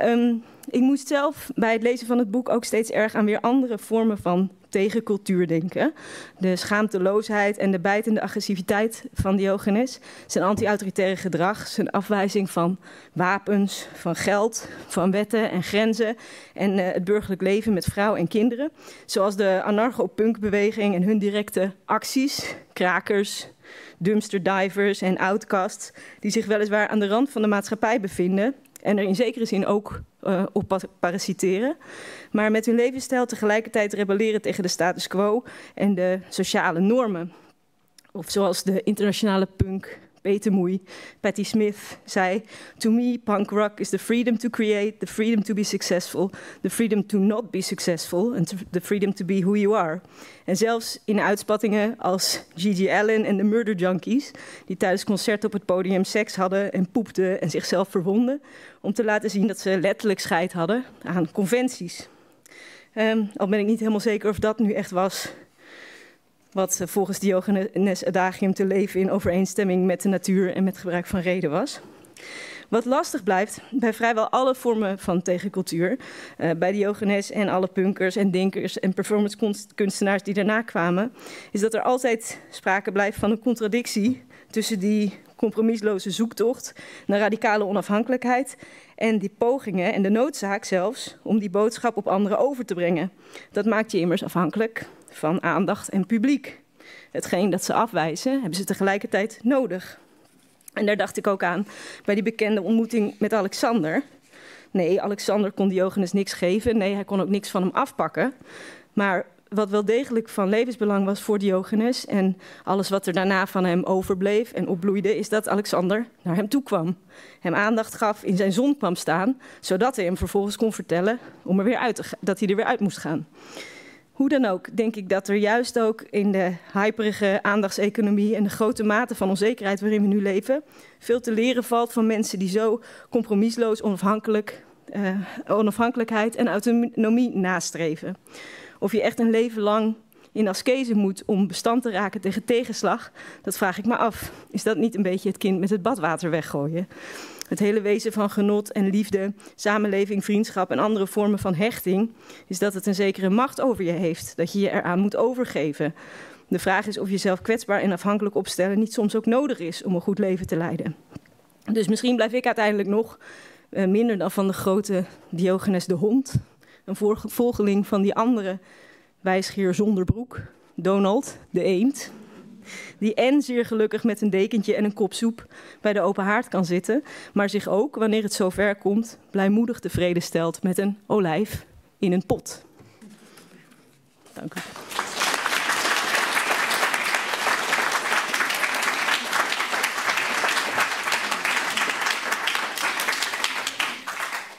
Um, ik moest zelf bij het lezen van het boek ook steeds erg aan weer andere vormen van tegencultuur denken. De schaamteloosheid en de bijtende agressiviteit van Diogenes, zijn anti-autoritaire gedrag, zijn afwijzing van wapens, van geld, van wetten en grenzen en uh, het burgerlijk leven met vrouw en kinderen, zoals de anarcho-punkbeweging en hun directe acties, krakers, dumpster divers en outcasts, die zich weliswaar aan de rand van de maatschappij bevinden en er in zekere zin ook uh, op parasiteren. Maar met hun levensstijl tegelijkertijd rebelleren tegen de status quo en de sociale normen. Of zoals de internationale punk Peter Moei, Patti Smith zei: To me, punk rock is the freedom to create, the freedom to be successful, the freedom to not be successful, and the freedom to be who you are. En zelfs in uitspattingen als Gigi Allen en de Murder Junkies, die tijdens concerten op het podium seks hadden en poepten en zichzelf verwonden, om te laten zien dat ze letterlijk scheid hadden aan conventies. Um, al ben ik niet helemaal zeker of dat nu echt was wat volgens Diogenes Adagium te leven in overeenstemming met de natuur en met gebruik van reden was. Wat lastig blijft bij vrijwel alle vormen van tegencultuur, uh, bij Diogenes en alle punkers en denkers en performancekunstenaars die daarna kwamen, is dat er altijd sprake blijft van een contradictie tussen die compromisloze zoektocht naar radicale onafhankelijkheid en die pogingen en de noodzaak zelfs om die boodschap op anderen over te brengen. Dat maakt je immers afhankelijk van aandacht en publiek. Hetgeen dat ze afwijzen, hebben ze tegelijkertijd nodig. En daar dacht ik ook aan bij die bekende ontmoeting met Alexander. Nee, Alexander kon Diogenes niks geven. Nee, hij kon ook niks van hem afpakken. Maar wat wel degelijk van levensbelang was voor Diogenes en alles wat er daarna van hem overbleef en opbloeide, is dat Alexander naar hem toe kwam. Hem aandacht gaf, in zijn zon kwam staan, zodat hij hem vervolgens kon vertellen om er weer uit dat hij er weer uit moest gaan. Hoe dan ook, denk ik dat er juist ook in de hyperige aandachtseconomie en de grote mate van onzekerheid waarin we nu leven, veel te leren valt van mensen die zo compromisloos onafhankelijk, uh, onafhankelijkheid en autonomie nastreven. Of je echt een leven lang in askese moet om bestand te raken tegen tegenslag, dat vraag ik me af. Is dat niet een beetje het kind met het badwater weggooien? Het hele wezen van genot en liefde, samenleving, vriendschap en andere vormen van hechting is dat het een zekere macht over je heeft, dat je je eraan moet overgeven. De vraag is of jezelf kwetsbaar en afhankelijk opstellen niet soms ook nodig is om een goed leven te leiden. Dus misschien blijf ik uiteindelijk nog uh, minder dan van de grote Diogenes de hond, een volgeling van die andere wijsgeer zonder broek, Donald de eend. Die en zeer gelukkig met een dekentje en een kop soep bij de open haard kan zitten, maar zich ook, wanneer het zover komt, blijmoedig tevreden stelt met een olijf in een pot. Dank u.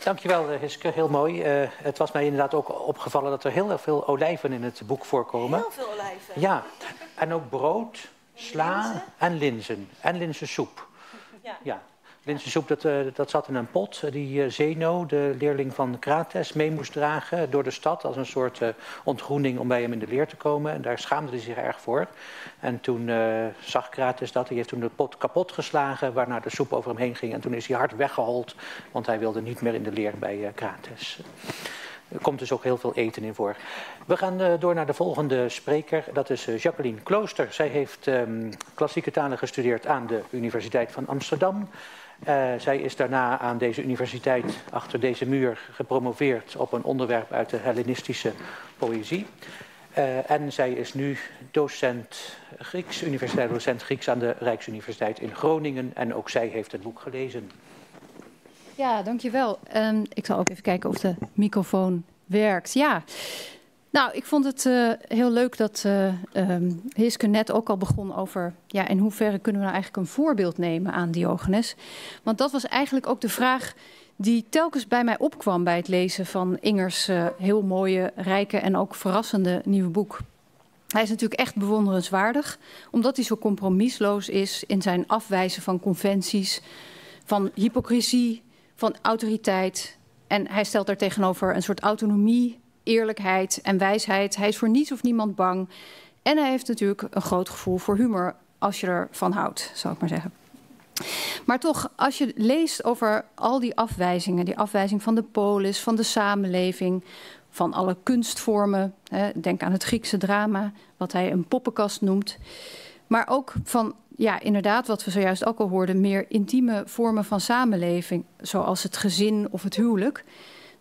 Dankjewel, eh, Hiske. Heel mooi. Uh, het was mij inderdaad ook opgevallen dat er heel erg veel olijven in het boek voorkomen. Heel veel olijven. Ja, en ook brood, sla en linzen. En linzensoep. Ja. ja. Linzensoep, dat, uh, dat zat in een pot die uh, Zeno, de leerling van Krates, mee moest dragen door de stad als een soort ontgroening om bij hem in de leer te komen. En daar schaamde hij zich erg voor. En toen zag Krates dat, hij heeft toen de pot kapot geslagen, waarna de soep over hem heen ging. En toen is hij hard weggehold, want hij wilde niet meer in de leer bij Krates. Er komt dus ook heel veel eten in voor. We gaan door naar de volgende spreker. Dat is Jacqueline Klooster. Zij heeft um, klassieke talen gestudeerd aan de Universiteit van Amsterdam. Uh, zij is daarna aan deze universiteit achter deze muur gepromoveerd op een onderwerp uit de Hellenistische poëzie. Uh, en zij is nu docent Grieks, universitair docent Grieks aan de Rijksuniversiteit in Groningen. En ook zij heeft het boek gelezen. Ja, dankjewel. Um, ik zal ook even kijken of de microfoon werkt. Ja, nou, ik vond het uh, heel leuk dat uh, net ook al begon over... ja, in hoeverre kunnen we nou eigenlijk een voorbeeld nemen aan Diogenes? Want dat was eigenlijk ook de vraag die telkens bij mij opkwam... bij het lezen van Ingers uh, heel mooie, rijke en ook verrassende nieuwe boek. Hij is natuurlijk echt bewonderenswaardig... omdat hij zo compromisloos is in zijn afwijzen van conventies... van hypocrisie, van autoriteit... En hij stelt daar tegenover een soort autonomie eerlijkheid en wijsheid. Hij is voor niets of niemand bang. En hij heeft natuurlijk een groot gevoel voor humor, als je ervan houdt, zou ik maar zeggen. Maar toch, als je leest over al die afwijzingen, die afwijzing van de polis, van de samenleving, van alle kunstvormen, hè, denk aan het Griekse drama, wat hij een poppenkast noemt, maar ook van, ja, inderdaad, wat we zojuist ook al hoorden, meer intieme vormen van samenleving, zoals het gezin of het huwelijk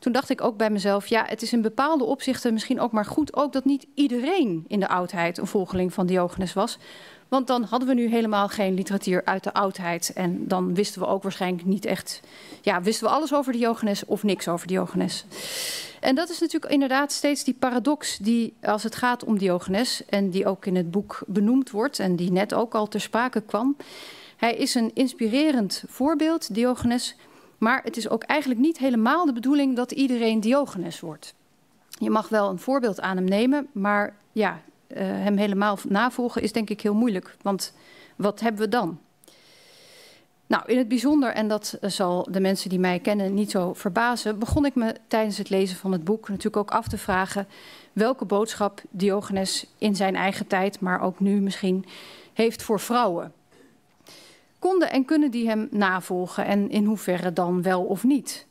toen dacht ik ook bij mezelf, ja, het is in bepaalde opzichten misschien ook maar goed ook dat niet iedereen in de oudheid een volgeling van Diogenes was. Want dan hadden we nu helemaal geen literatuur uit de oudheid. En dan wisten we ook waarschijnlijk niet echt. Ja, wisten we alles over Diogenes of niks over Diogenes. En dat is natuurlijk inderdaad steeds die paradox die, als het gaat om Diogenes. en die ook in het boek benoemd wordt. en die net ook al ter sprake kwam. Hij is een inspirerend voorbeeld, Diogenes. Maar het is ook eigenlijk niet helemaal de bedoeling dat iedereen Diogenes wordt. Je mag wel een voorbeeld aan hem nemen, maar ja, uh, hem helemaal navolgen is denk ik heel moeilijk. Want wat hebben we dan? Nou, in het bijzonder, en dat zal de mensen die mij kennen niet zo verbazen, begon ik me tijdens het lezen van het boek natuurlijk ook af te vragen welke boodschap Diogenes in zijn eigen tijd, maar ook nu misschien, heeft voor vrouwen konden en kunnen die hem navolgen en in hoeverre dan wel of niet.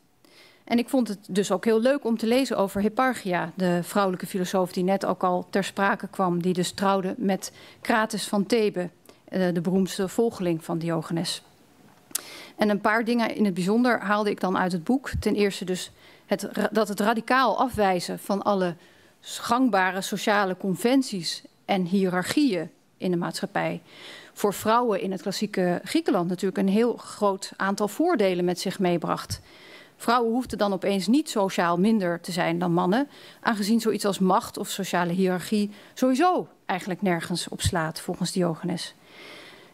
En ik vond het dus ook heel leuk om te lezen over Hipparchia, de vrouwelijke filosoof die net ook al ter sprake kwam, die dus trouwde met Crates van Thebe, eh, de beroemdste volgeling van Diogenes. En een paar dingen in het bijzonder haalde ik dan uit het boek. Ten eerste dus het, dat het radicaal afwijzen van alle gangbare sociale conventies en hiërarchieën in de maatschappij voor vrouwen in het klassieke Griekenland natuurlijk een heel groot aantal voordelen met zich meebracht. Vrouwen hoefden dan opeens niet sociaal minder te zijn dan mannen, aangezien zoiets als macht of sociale hiërarchie sowieso eigenlijk nergens op slaat, volgens Diogenes.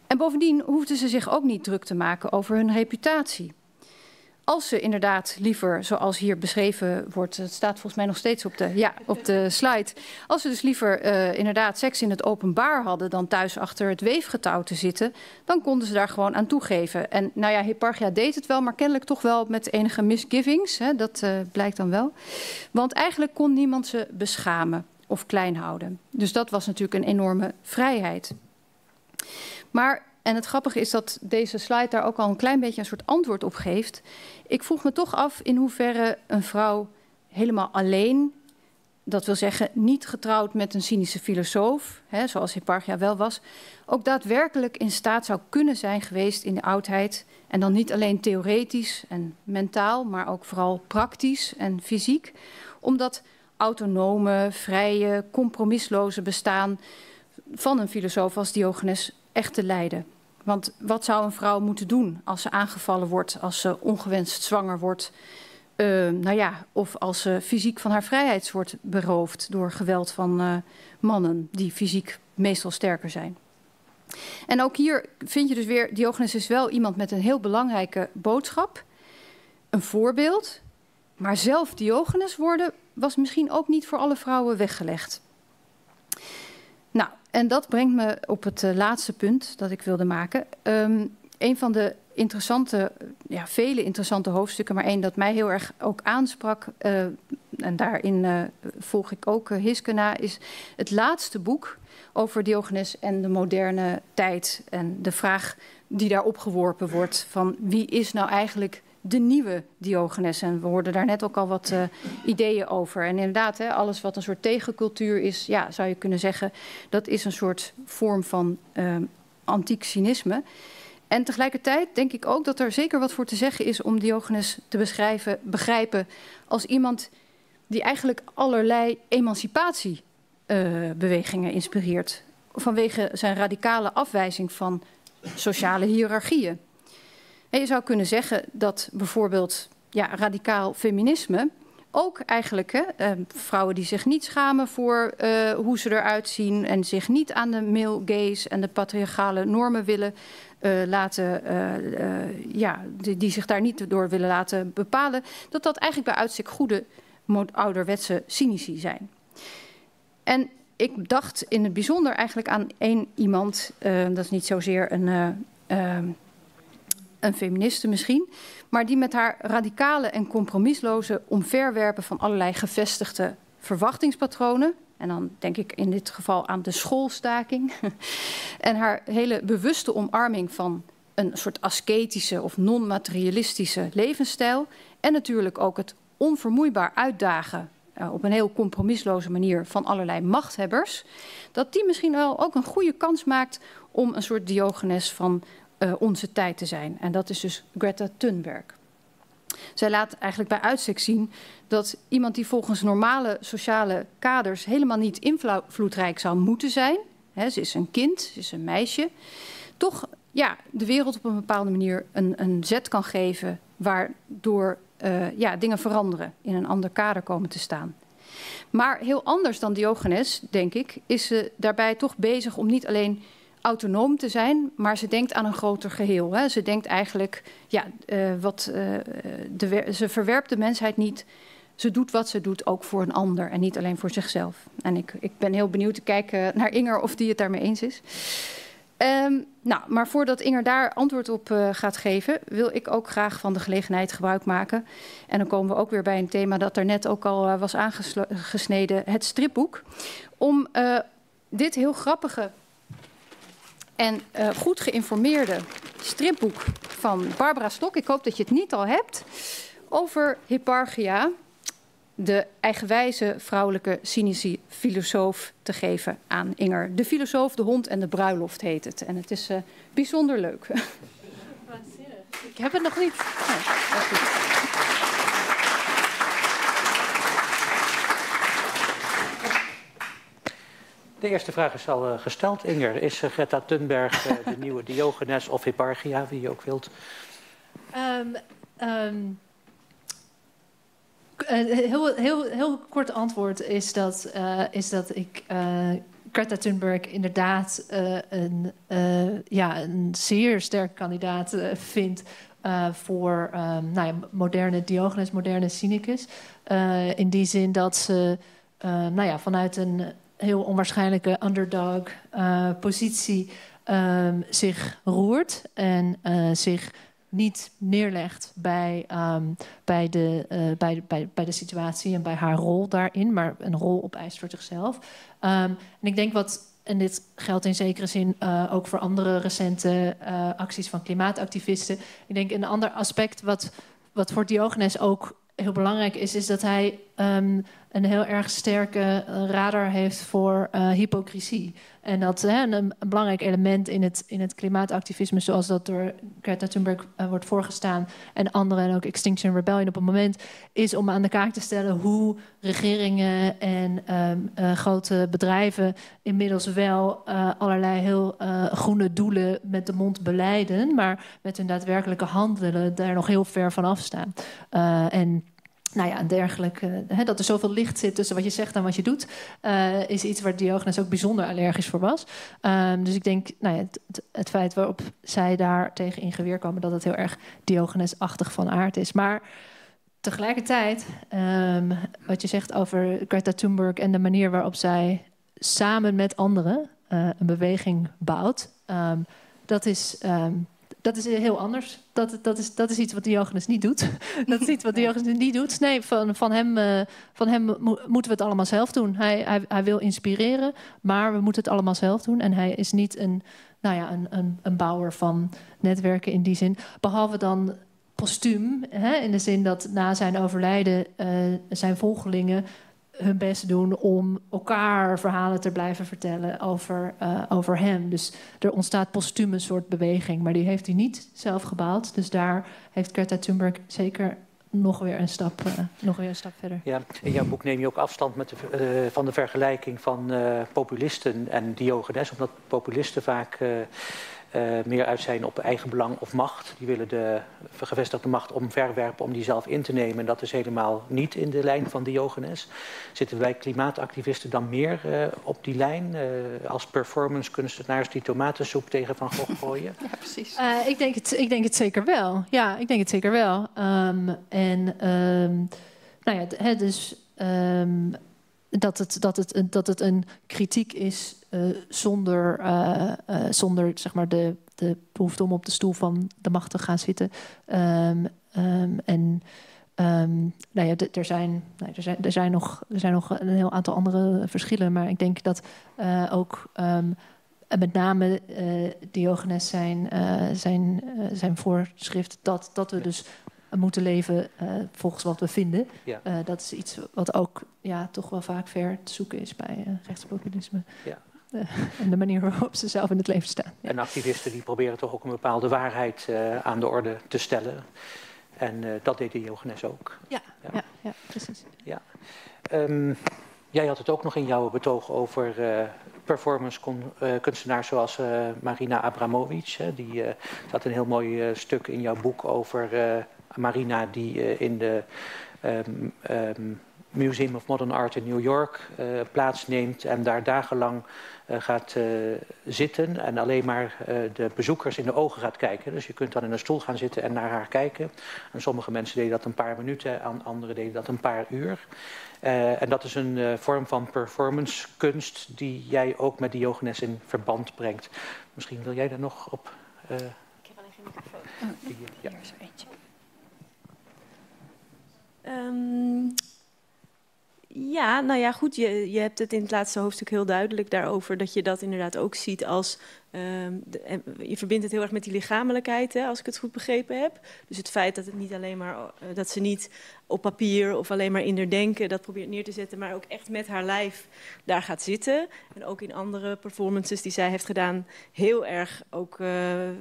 En bovendien hoefden ze zich ook niet druk te maken over hun reputatie als ze inderdaad liever, zoals hier beschreven wordt, het staat volgens mij nog steeds op de, ja, op de slide. Als ze dus liever uh, inderdaad seks in het openbaar hadden dan thuis achter het weefgetouw te zitten, dan konden ze daar gewoon aan toegeven. En nou ja, Hipparchia deed het wel, maar kennelijk toch wel met enige misgivings. Hè, dat uh, blijkt dan wel. Want eigenlijk kon niemand ze beschamen of klein houden. Dus dat was natuurlijk een enorme vrijheid. Maar en het grappige is dat deze slide daar ook al een klein beetje een soort antwoord op geeft. Ik vroeg me toch af in hoeverre een vrouw helemaal alleen, dat wil zeggen niet getrouwd met een cynische filosoof, hè, zoals Hipparchia wel was, ook daadwerkelijk in staat zou kunnen zijn geweest in de oudheid. En dan niet alleen theoretisch en mentaal, maar ook vooral praktisch en fysiek. Om dat autonome, vrije, compromisloze bestaan van een filosoof als Diogenes echt te lijden. Want wat zou een vrouw moeten doen als ze aangevallen wordt, als ze ongewenst zwanger wordt? Uh, nou ja, of als ze fysiek van haar vrijheid wordt beroofd door geweld van uh, mannen die fysiek meestal sterker zijn. En ook hier vind je dus weer, Diogenes is wel iemand met een heel belangrijke boodschap, een voorbeeld. Maar zelf Diogenes worden was misschien ook niet voor alle vrouwen weggelegd. En dat brengt me op het uh, laatste punt dat ik wilde maken. Um, een van de interessante, ja, vele interessante hoofdstukken, maar één dat mij heel erg ook aansprak, uh, en daarin uh, volg ik ook uh, Hiske na, is het laatste boek over Diogenes en de moderne tijd. En de vraag die daar opgeworpen wordt van wie is nou eigenlijk de nieuwe Diogenes. En we hoorden daar net ook al wat uh, ideeën over. En inderdaad, hè, alles wat een soort tegencultuur is, ja, zou je kunnen zeggen, dat is een soort vorm van uh, antiek cynisme. En tegelijkertijd denk ik ook dat er zeker wat voor te zeggen is om Diogenes te beschrijven, begrijpen als iemand die eigenlijk allerlei emancipatiebewegingen uh, inspireert. Vanwege zijn radicale afwijzing van sociale hiërarchieën. En je zou kunnen zeggen dat bijvoorbeeld ja, radicaal feminisme ook eigenlijk hè, uh, vrouwen die zich niet schamen voor uh, hoe ze eruit zien en zich niet aan de male gaze en de patriarchale normen willen uh, laten, ja, die, die, zich daar niet door willen laten bepalen, dat dat eigenlijk bij uitstek goede ouderwetse cynici zijn. En ik dacht in het bijzonder eigenlijk aan één iemand, dat is niet zozeer een een feministe misschien, maar die met haar radicale en compromisloze omverwerpen van allerlei gevestigde verwachtingspatronen, en dan denk ik in dit geval aan de schoolstaking, <laughs> en haar hele bewuste omarming van een soort ascetische of non-materialistische levensstijl, en natuurlijk ook het onvermoeibaar uitdagen uh, op een heel compromisloze manier van allerlei machthebbers, dat die misschien wel ook een goede kans maakt om een soort Diogenes van uh, onze tijd te zijn. En dat is dus Greta Thunberg. Zij laat eigenlijk bij uitstek zien dat iemand die volgens normale sociale kaders helemaal niet invloedrijk zou moeten zijn, hè, ze is een kind, ze is een meisje, toch ja, de wereld op een bepaalde manier een, een zet kan geven waardoor uh, ja, dingen veranderen, in een ander kader komen te staan. Maar heel anders dan Diogenes, denk ik, is ze daarbij toch bezig om niet alleen autonoom te zijn, maar ze denkt aan een groter geheel. Hè. Ze denkt eigenlijk, ja, uh, wat, uh, de, ze verwerpt de mensheid niet. Ze doet wat ze doet ook voor een ander en niet alleen voor zichzelf. En ik, ik ben heel benieuwd te kijken naar Inger of die het daarmee eens is. Um, nou, maar voordat Inger daar antwoord op uh, gaat geven, wil ik ook graag van de gelegenheid gebruik maken. En dan komen we ook weer bij een thema dat er net ook al was aangesneden, het stripboek. Om dit heel grappige en uh, goed geïnformeerde stripboek van Barbara Stok. Ik hoop dat je het niet al hebt. Over Hipparchia, de eigenwijze vrouwelijke cynische filosoof, te geven aan Inger. De filosoof, de hond en de bruiloft heet het. En het is uh, bijzonder leuk. Ik heb het nog niet. Nee, De eerste vraag is al uh, gesteld, Inger. Is uh, Greta Thunberg uh, de <laughs> nieuwe Diogenes of Hipparchia, wie je ook wilt? Um, um, heel, heel, heel kort antwoord is dat, is dat ik Greta Thunberg inderdaad een, ja, een zeer sterke kandidaat vind voor um, nou ja, moderne Diogenes, moderne cynicus. in die zin dat ze nou ja, vanuit een heel onwaarschijnlijke underdog uh, positie um, zich roert en uh, zich niet neerlegt bij, um, bij, de, uh, bij, bij, bij de situatie en bij haar rol daarin, maar een rol opeist voor zichzelf. Um, en ik denk wat, en dit geldt in zekere zin ook voor andere recente acties van klimaatactivisten. Ik denk een ander aspect wat, wat voor Diogenes ook heel belangrijk is, is dat hij ehm, een heel erg sterke radar heeft voor hypocrisie. En dat hè, een, belangrijk element in het, in het klimaatactivisme, zoals dat door Greta Thunberg uh, wordt voorgestaan en anderen en ook Extinction Rebellion op het moment, is om aan de kaak te stellen hoe regeringen en uh, grote bedrijven inmiddels wel allerlei heel groene doelen met de mond beleiden, maar met hun daadwerkelijke handelen daar nog heel ver van afstaan. en nou ja, dergelijke. Hè, dat er zoveel licht zit tussen wat je zegt en wat je doet, uh, is iets waar Diogenes ook bijzonder allergisch voor was. Um, dus ik denk, nou ja, het, feit waarop zij daar tegen in geweer komen, dat het heel erg Diogenes-achtig van aard is. Maar tegelijkertijd, um, wat je zegt over Greta Thunberg en de manier waarop zij samen met anderen uh, een beweging bouwt, um, dat is dat is heel anders. Dat, dat, is, dat is iets wat Diogenes niet doet. <laughs> dat is iets wat Diogenes niet doet. Nee, van, van hem, uh, van hem moeten we het allemaal zelf doen. Hij, hij, hij, wil inspireren, maar we moeten het allemaal zelf doen. En hij is niet een, nou ja, een, een, een bouwer van netwerken in die zin. Behalve dan postuum, hè, in de zin dat na zijn overlijden uh, zijn volgelingen hun best doen om elkaar verhalen te blijven vertellen over, uh, over hem. Dus er ontstaat postuum een soort beweging, maar die heeft hij niet zelf gebouwd. Dus daar heeft Greta Thunberg zeker nog weer een stap, uh, nog weer een stap verder. Ja, in jouw boek neem je ook afstand met de, uh, van de vergelijking van populisten en Diogenes, omdat populisten vaak meer uit zijn op eigen belang of macht. Die willen de gevestigde macht omverwerpen om die zelf in te nemen. En dat is helemaal niet in de lijn van Diogenes. Zitten wij klimaatactivisten dan meer uh, op die lijn uh, als performance kunstenaars die tomatensoep tegen Van Gogh <laughs> gooien? Ja, precies. ik, denk het, ik denk het zeker wel. Ja, ik denk het zeker wel. Um, en um, nou ja, het, dus um, dat het, dat, het, dat het een kritiek is uh, zonder, uh, uh, zonder zeg maar de, de behoefte om op de stoel van de macht te gaan zitten. Um, um, en um, nou ja, er zijn, nou, er, zijn, er, zijn nog, er zijn nog een heel aantal andere verschillen, maar ik denk dat ook met name Diogenes zijn, zijn, zijn voorschrift dat, dat we dus moeten leven uh, volgens wat we vinden. Ja. Uh, dat is iets wat ook ja, toch wel vaak ver te zoeken is bij uh, rechtspopulisme. Ja. En de manier waarop ze zelf in het leven staan. Ja. En activisten die proberen toch ook een bepaalde waarheid aan de orde te stellen. En dat deed Diogenes ook. Ja, ja. ja, precies. Ja. Um, jij had het ook nog in jouw betoog over performance kunstenaars zoals Marina Abramovic. die had een heel mooi stuk in jouw boek over Marina die in de um, um, Museum of Modern Art in New York uh, plaatsneemt en daar dagenlang gaat zitten en alleen maar de bezoekers in de ogen gaat kijken. Dus je kunt dan in een stoel gaan zitten en naar haar kijken. En sommige mensen deden dat een paar minuten, en anderen deden dat een paar uur. en dat is een vorm van performance kunst die jij ook met Diogenes in verband brengt. Misschien wil jij daar nog op... Ik heb alleen geen microfoon. Oh, ja. Hier is er eentje. Um, ja, nou ja, goed. Je, je hebt het in het laatste hoofdstuk heel duidelijk daarover dat je dat inderdaad ook ziet als. De, je verbindt het heel erg met die lichamelijkheid, hè, als ik het goed begrepen heb. Dus het feit dat het niet alleen maar uh, dat ze niet op papier of alleen maar in haar denken dat probeert neer te zetten, maar ook echt met haar lijf daar gaat zitten. En ook in andere performances die zij heeft gedaan, heel erg ook uh, uh,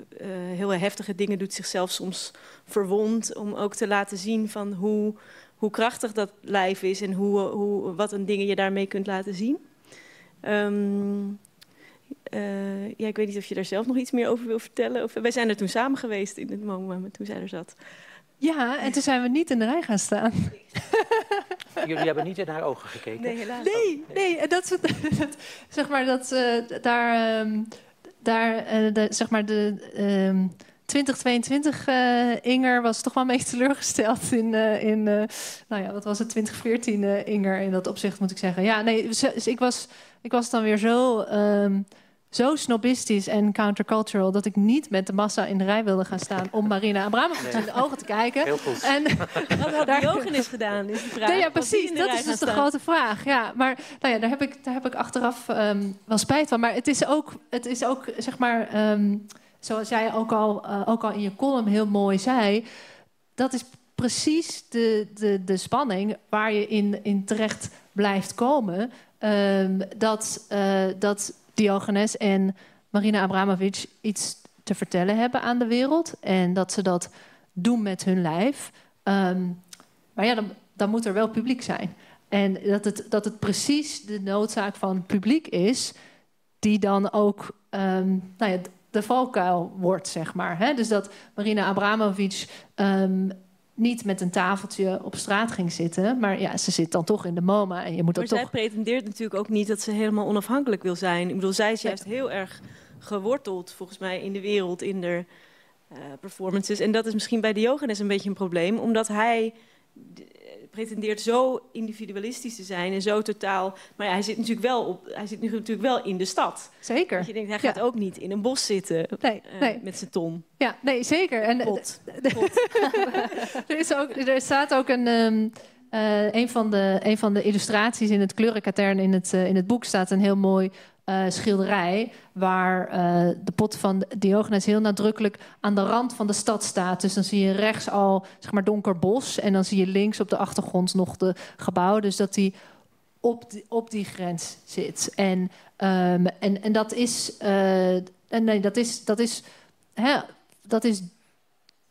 heel heftige dingen doet, zichzelf soms verwond om ook te laten zien van hoe hoe krachtig dat lijf is en hoe, hoe, wat een dingen je daarmee kunt laten zien. Um, uh, ja, ik weet niet of je daar zelf nog iets meer over wil vertellen. Of, wij zijn er toen samen geweest in het moment toen zij er zat. Ja, en toen zijn we niet in de rij gaan staan. <laughs> Jullie hebben niet in haar ogen gekeken? Nee, helaas. Nee, nee dat, <laughs> dat, zeg maar dat uh, daar, um, daar uh, de, zeg maar de. Um, 2022, uh, eh, Inger, was toch wel een beetje teleurgesteld in, uh, in uh, nou ja, wat was het, 2014 Inger in dat opzicht moet ik zeggen. Ja, nee, dus ik was, ik was dan weer zo, um, zo snobistisch en countercultural dat ik niet met de massa in de rij wilde gaan staan om Marina Abramovic nee. in de ogen te kijken. Heel goed. En <laughs> wat had Diogenes gedaan, is de vraag. Nee, ja, precies, dat is dus de grote vraag. Ja, maar nou ja, daar, heb ik, daar heb ik achteraf um, wel spijt van. Maar het is ook, het is ook zeg maar... Um, zoals jij ook al, uh, ook al in je column heel mooi zei, dat is precies de, de, de spanning waar je in, in terecht blijft komen. Ehm, dat, uh, dat Diogenes en Marina Abramovic iets te vertellen hebben aan de wereld. En dat ze dat doen met hun lijf. Ehm, maar ja, dan, dan moet er wel publiek zijn. En dat het, dat het precies de noodzaak van publiek is, die dan ook um, nou ja, de valkuil wordt, zeg maar. Hè? Dus dat Marina Abramovic um, niet met een tafeltje op straat ging zitten. Maar ja, ze zit dan toch in de MoMA en je moet maar dat zij pretendeert natuurlijk ook niet dat ze helemaal onafhankelijk wil zijn. Ik bedoel, zij is juist heel erg geworteld, volgens mij, in de wereld, in de uh, performances. En dat is misschien bij Diogenes een beetje een probleem, omdat hij pretendeert zo individualistisch te zijn en zo totaal. Maar ja, hij zit natuurlijk wel op. Hij zit nu natuurlijk wel in de stad. Zeker. Dat je denkt, hij gaat ook niet in een bos zitten nee, uh, nee. met zijn ton. Ja, nee, zeker. En Pot. <laughs> er, is ook, er staat ook een. Um, uh, een, van de, een van de illustraties in het kleurenkatern in het, uh, in het boek staat een heel mooi uh, schilderij. Waar uh, de pot van Diogenes heel nadrukkelijk aan de rand van de stad staat. Dus dan zie je rechts al zeg maar, donker bos. En dan zie je links op de achtergrond nog de gebouwen. Dus dat die op die, op die grens zit. En, um, en, en dat is. Uh, en nee, dat is. Dat is, hè, dat is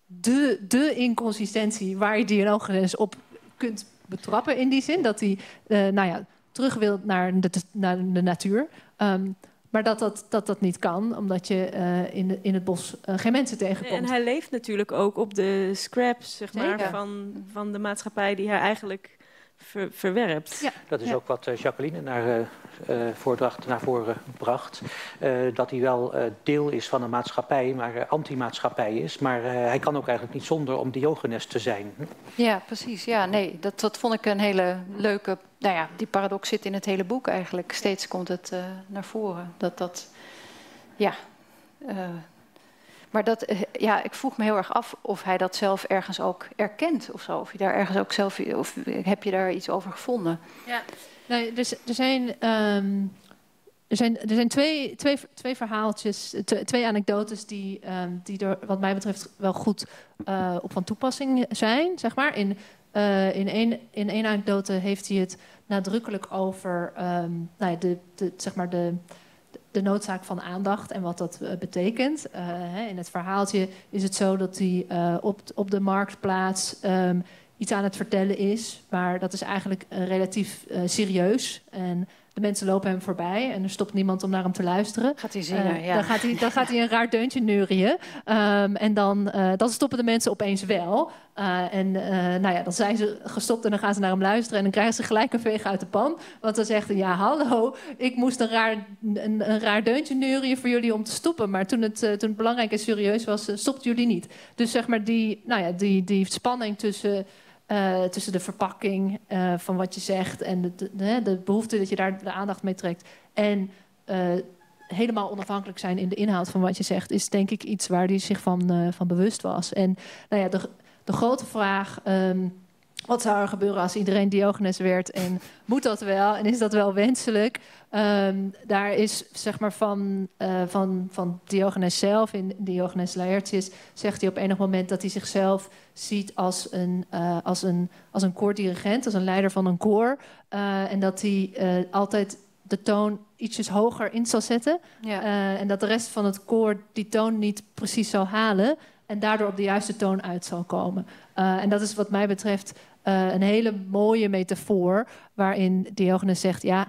de, de inconsistentie waar je Diogenes op kunt betrappen in die zin. Dat uh, nou ja, terug wil naar de, naar de natuur. Um, maar dat dat, dat dat niet kan, omdat je uh, in, de, in het bos uh, geen mensen tegenkomt. En hij leeft natuurlijk ook op de scraps zeg maar, van, van de maatschappij die hij eigenlijk ver, verwerpt. Ja. Dat is ja. ook wat Jacqueline naar, uh, voordracht naar voren bracht. dat hij wel deel is van een maatschappij, maar anti-maatschappij is. Maar hij kan ook eigenlijk niet zonder om Diogenes te zijn. Ja, precies. Ja, nee, dat, dat vond ik een hele leuke nou ja, die paradox zit in het hele boek eigenlijk. Steeds komt het uh, naar voren. Dat dat, ja. Uh, maar dat, uh, ja, ik vroeg me heel erg af of hij dat zelf ergens ook erkent of zo. Of je daar ergens ook zelf, of heb je daar iets over gevonden? Ja, nee, dus, er zijn. Um, er zijn, er zijn twee, twee, twee verhaaltjes, twee anekdotes die, um, die er wat mij betreft wel goed uh, op van toepassing zijn. Zeg maar. In, uh, in, één, in één anekdote heeft hij het nadrukkelijk over um, nou de, de, zeg maar de, de noodzaak van aandacht en wat dat uh, betekent. Hè, in het verhaaltje is het zo dat hij uh, op, op de marktplaats um, iets aan het vertellen is, maar dat is eigenlijk relatief serieus. En de mensen lopen hem voorbij en er stopt niemand om naar hem te luisteren. Gaat hij zingen, uh, ja. Dan gaat hij, dan gaat hij een raar deuntje neurien. Um, en dan, uh, dan stoppen de mensen opeens wel. Uh, en nou ja, dan zijn ze gestopt en dan gaan ze naar hem luisteren. En dan krijgen ze gelijk een veeg uit de pan. Want dan zegt hij, ja hallo, ik moest een raar, een, een raar deuntje neurien voor jullie om te stoppen. Maar toen het, toen het belangrijk en serieus was, stopten jullie niet. Dus zeg maar die, nou ja, die, die spanning tussen... Uh, tussen de verpakking uh, van wat je zegt en de, de, behoefte dat je daar de aandacht mee trekt. En uh, helemaal onafhankelijk zijn in de inhoud van wat je zegt, is denk ik iets waar hij zich van, van bewust was. En nou ja, de, de grote vraag. Um, wat zou er gebeuren als iedereen Diogenes werd? En moet dat wel? En is dat wel wenselijk? Um, daar is zeg maar van, uh, van, van Diogenes zelf, in Diogenes Laertius, zegt hij op enig moment dat hij zichzelf ziet als een, uh, als een, als een koordirigent, als een leider van een koor. Uh, en dat hij altijd de toon ietsjes hoger in zal zetten. Ja. en dat de rest van het koor die toon niet precies zal halen. En daardoor op de juiste toon uit zal komen. en dat is wat mij betreft uh, een hele mooie metafoor waarin Diogenes zegt: Ja,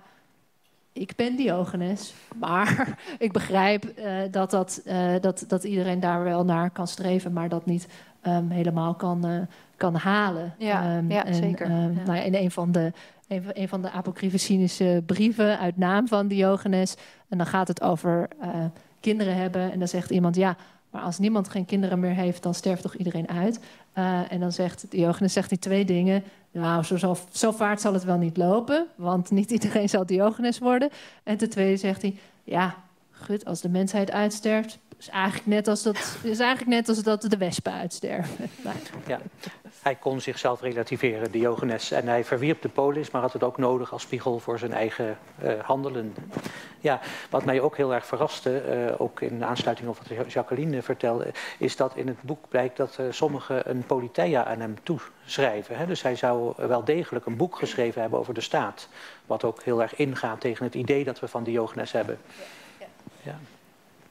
ik ben Diogenes, maar <laughs> ik begrijp uh, dat, dat, uh, dat, dat iedereen daar wel naar kan streven, maar dat niet um, helemaal kan, kan halen. Ja, um, ja en, zeker. Ja. Nou ja, in een van de. Een, een van de apocryfe cynische brieven uit naam van Diogenes. En dan gaat het over kinderen hebben. En dan zegt iemand: Ja, maar als niemand geen kinderen meer heeft, dan sterft toch iedereen uit. Uh, en dan zegt Diogenes zegt hij twee dingen. Nou, zo, zo, zo vaart zal het wel niet lopen, want niet iedereen zal Diogenes worden. En ten tweede zegt hij, ja, gut, als de mensheid uitsterft, is eigenlijk net als dat, is eigenlijk net als dat de wespen uitsterven. <laughs> Ja, hij kon zichzelf relativeren, Diogenes. En hij verwierp de polis, maar had het ook nodig als spiegel voor zijn eigen uh, handelen. Ja, wat mij ook heel erg verraste, uh, ook in aansluiting op wat Jacqueline vertelde, is dat in het boek blijkt dat uh, sommigen een politeia aan hem toeschrijven. Hè? Dus hij zou wel degelijk een boek geschreven hebben over de staat. Wat ook heel erg ingaat tegen het idee dat we van Diogenes hebben. Ja.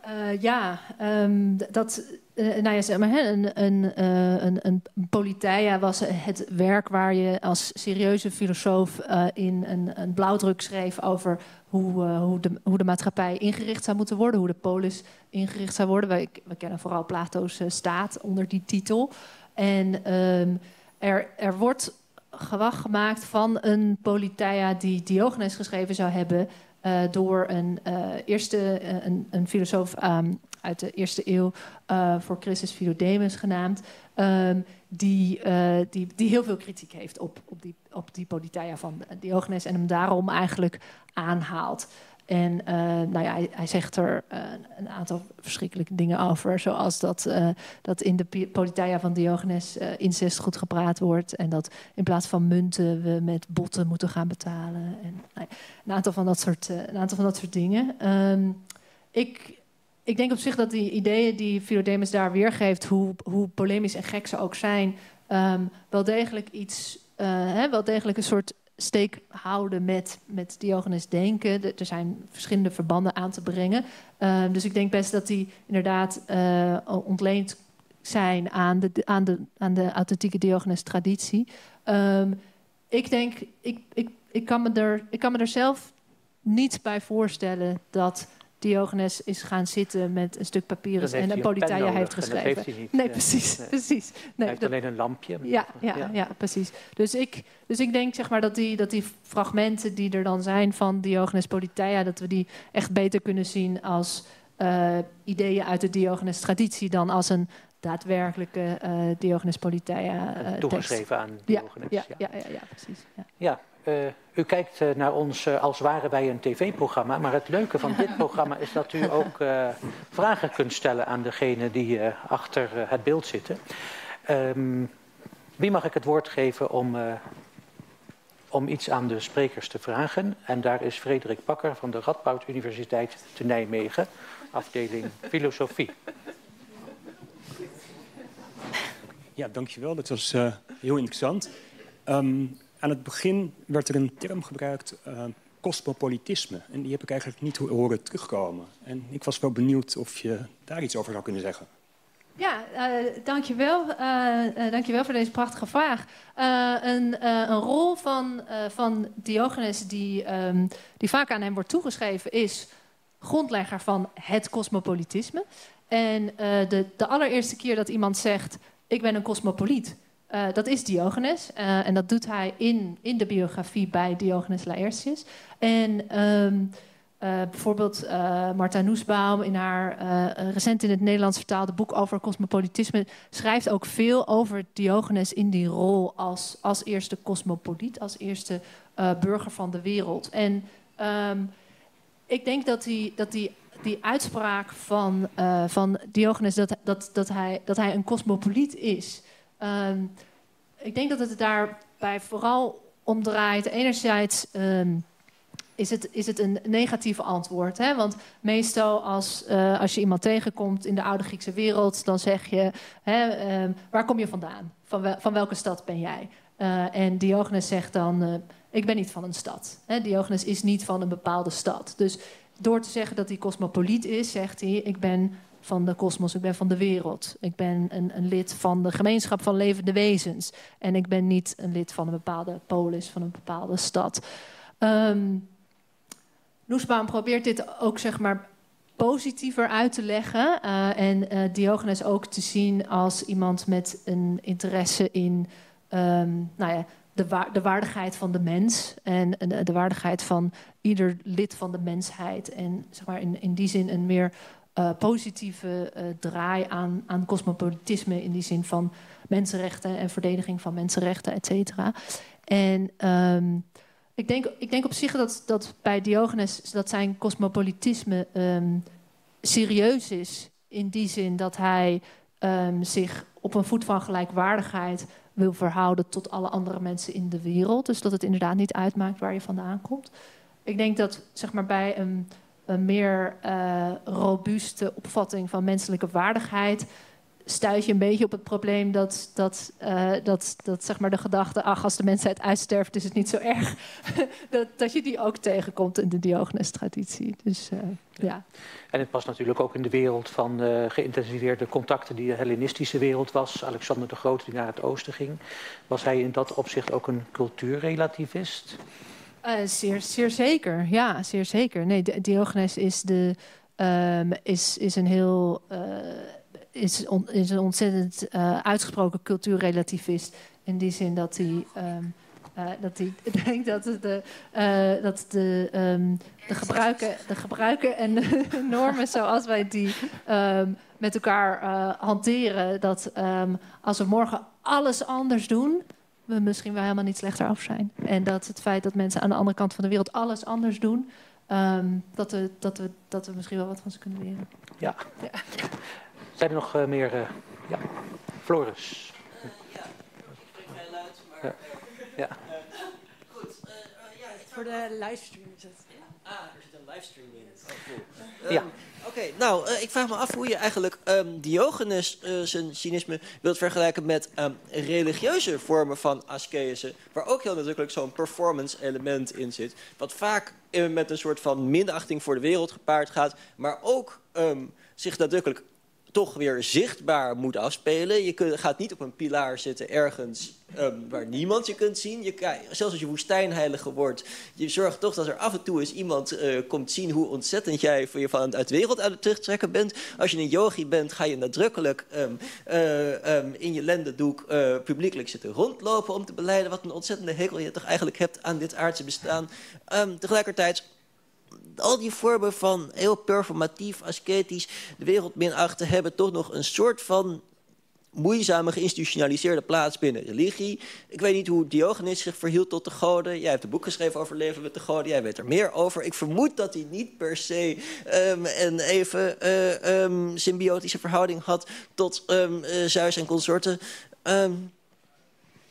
Uh, ja, um, dat, uh, nou ja, zeg maar, een, een, uh, een, een was het werk waar je als serieuze filosoof in een, een blauwdruk schreef over hoe, hoe, de, hoe de maatschappij ingericht zou moeten worden, hoe de polis ingericht zou worden. We, kennen vooral Plato's staat onder die titel. En um, er, er wordt gewacht gemaakt van een politeia die Diogenes geschreven zou hebben. Uh, door een, uh, eerste, uh, een, een, filosoof um, uit de eerste eeuw, voor Christus Philodemus genaamd, um, die, die, die heel veel kritiek heeft op, op, die, op die politeia van Diogenes en hem daarom eigenlijk aanhaalt. En uh, nou ja, hij, zegt er uh, een aantal verschrikkelijke dingen over. Zoals dat, uh, dat in de Politeia van Diogenes incest goed gepraat wordt. En dat in plaats van munten we met botten moeten gaan betalen. En, nou een, aantal van dat soort, een aantal van dat soort dingen. Um, ik, ik denk op zich dat die ideeën die Philodemus daar weergeeft, hoe, hoe polemisch en gek ze ook zijn, um, wel degelijk iets, hè, wel degelijk een soort steek houden met, met Diogenes denken. De, er zijn verschillende verbanden aan te brengen. Uh, dus ik denk best dat die inderdaad uh, ontleend zijn aan de, aan de, aan de authentieke Diogenes-traditie. Um, ik denk, ik, ik, ik, kan me er, ik kan me er zelf niet bij voorstellen dat Diogenes is gaan zitten met een stuk papier en een politeia heeft geschreven. Heeft hij niet. Nee, precies. Nee. precies. Nee, hij heeft dat, alleen een lampje. Ja, ja, ja, ja. precies. Dus ik, dus ik denk zeg maar, dat, die, dat die fragmenten die er dan zijn van Diogenes politeia, dat we die echt beter kunnen zien als uh, ideeën uit de Diogenes-traditie dan als een daadwerkelijke uh, Diogenes politeia uh, Toegeschreven aan Diogenes. Ja, ja, ja, ja, ja precies. Ja. Uh, u kijkt uh, naar ons uh, als waren wij een tv-programma, maar het leuke van dit <laughs> programma is dat u ook vragen kunt stellen aan degene die achter het beeld zitten. Um, wie mag ik het woord geven om, om iets aan de sprekers te vragen? En daar is Frederik Bakker van de Radboud Universiteit te Nijmegen, afdeling <laughs> Filosofie. Ja, dankjewel. Dat was heel interessant. Um, aan het begin werd er een term gebruikt, uh, cosmopolitisme. En die heb ik eigenlijk niet horen terugkomen. En ik was wel benieuwd of je daar iets over zou kunnen zeggen. Ja, uh, dankjewel. Uh, dankjewel voor deze prachtige vraag. Een, een, rol van, van Diogenes die, um, die vaak aan hem wordt toegeschreven is grondlegger van het cosmopolitisme. En de, de allereerste keer dat iemand zegt, ik ben een cosmopoliet... Uh, dat is Diogenes. Uh, en dat doet hij in, in de biografie bij Diogenes Laertius. En um, uh, bijvoorbeeld Marta Noesbaum in haar recent in het Nederlands vertaalde boek over cosmopolitisme schrijft ook veel over Diogenes in die rol als, als eerste cosmopoliet, als eerste burger van de wereld. En um, ik denk dat die, dat die die uitspraak van, van Diogenes dat, dat, dat, hij, dat hij een cosmopoliet is. Um, ik denk dat het daarbij vooral om draait. Enerzijds um, is, het, is het een negatief antwoord. Hè? Want meestal als, uh, als je iemand tegenkomt in de oude Griekse wereld... dan zeg je, hè, um, waar kom je vandaan? Van, van welke stad ben jij? Uh, en Diogenes zegt dan, uh, ik ben niet van een stad. Hè? Diogenes is niet van een bepaalde stad. Dus door te zeggen dat hij cosmopoliet is, zegt hij... ik ben van de kosmos, ik ben van de wereld. Ik ben een, een, lid van de gemeenschap van levende wezens. En ik ben niet een lid van een bepaalde polis, van een bepaalde stad. Um, probeert dit ook zeg maar positiever uit te leggen. Uh, en uh, Diogenes ook te zien als iemand met een interesse in um, nou ja, de, de, waardigheid van de mens. En, de, waardigheid van ieder lid van de mensheid. En zeg maar in, in die zin een meer uh, positieve uh, draai aan, aan cosmopolitisme in die zin van mensenrechten en verdediging van mensenrechten, et cetera. En um, ik, denk, ik denk op zich dat, dat bij Diogenes dat zijn cosmopolitisme um, serieus is. In die zin dat hij um, zich op een voet van gelijkwaardigheid wil verhouden tot alle andere mensen in de wereld. Dus dat het inderdaad niet uitmaakt waar je vandaan komt. Ik denk dat zeg maar, bij een, een meer uh, robuuste opvatting van menselijke waardigheid stuit je een beetje op het probleem dat, dat, uh, dat, dat zeg maar de gedachte, ach, als de mensheid uitsterft, is het niet zo erg. <laughs> dat, dat je die ook tegenkomt in de Diogenes-traditie. Dus, uh, ja. En het was natuurlijk ook in de wereld van geïntensiveerde contacten die de Hellenistische wereld was. Alexander de Grote die naar het oosten ging. Was hij in dat opzicht ook een cultuurrelativist? Zeer, zeer zeker, ja, zeer zeker. Nee, Diogenes is, de, um, is, is een heel is, is een ontzettend uh, uitgesproken cultuurrelativist. In die zin dat hij. Um, uh, dat hij <laughs> denkt dat de, uh, dat de, um, de, gebruiken, de gebruiken en de <laughs> normen zoals wij die um, met elkaar hanteren, dat als we morgen alles anders doen, we misschien wel helemaal niet slechter af zijn. En dat het feit dat mensen aan de andere kant van de wereld alles anders doen, dat, we, dat, we, dat we misschien wel wat van ze kunnen leren. Ja. ja. Zijn er nog uh, meer? Uh, ja, Floris. Uh, ja, ik spreek heel luid, maar. Ja. ja. goed. ja, Voor de livestream is het. Ah, er zit een livestream in. Ja. Oké, okay, nou, ik vraag me af hoe je eigenlijk um, Diogenes zijn cynisme wilt vergelijken met um, religieuze vormen van askese, waar ook heel nadrukkelijk zo'n performance element in zit, wat vaak met een soort van minachting voor de wereld gepaard gaat, maar ook zich nadrukkelijk toch weer zichtbaar moet afspelen. Je gaat niet op een pilaar zitten ergens um, waar niemand je kunt zien. Je, zelfs als je woestijnheilige wordt, je zorgt toch dat er af en toe eens iemand uh, komt zien hoe ontzettend jij voor je van uit de wereld aan het terugtrekken bent. Als je een yogi bent, ga je nadrukkelijk um, uh, um, in je lendendoek uh, publiekelijk zitten rondlopen om te beleiden wat een ontzettende hekel je toch eigenlijk hebt aan dit aardse bestaan. tegelijkertijd al die vormen van heel performatief, ascetisch de wereld minachten hebben toch nog een soort van moeizame geïnstitutionaliseerde plaats binnen religie. Ik weet niet hoe Diogenes zich verhield tot de goden. Jij hebt een boek geschreven over leven met de goden. Jij weet er meer over. Ik vermoed dat hij niet per se um, een even uh, um, symbiotische verhouding had tot um, uh, Zeus en consorten.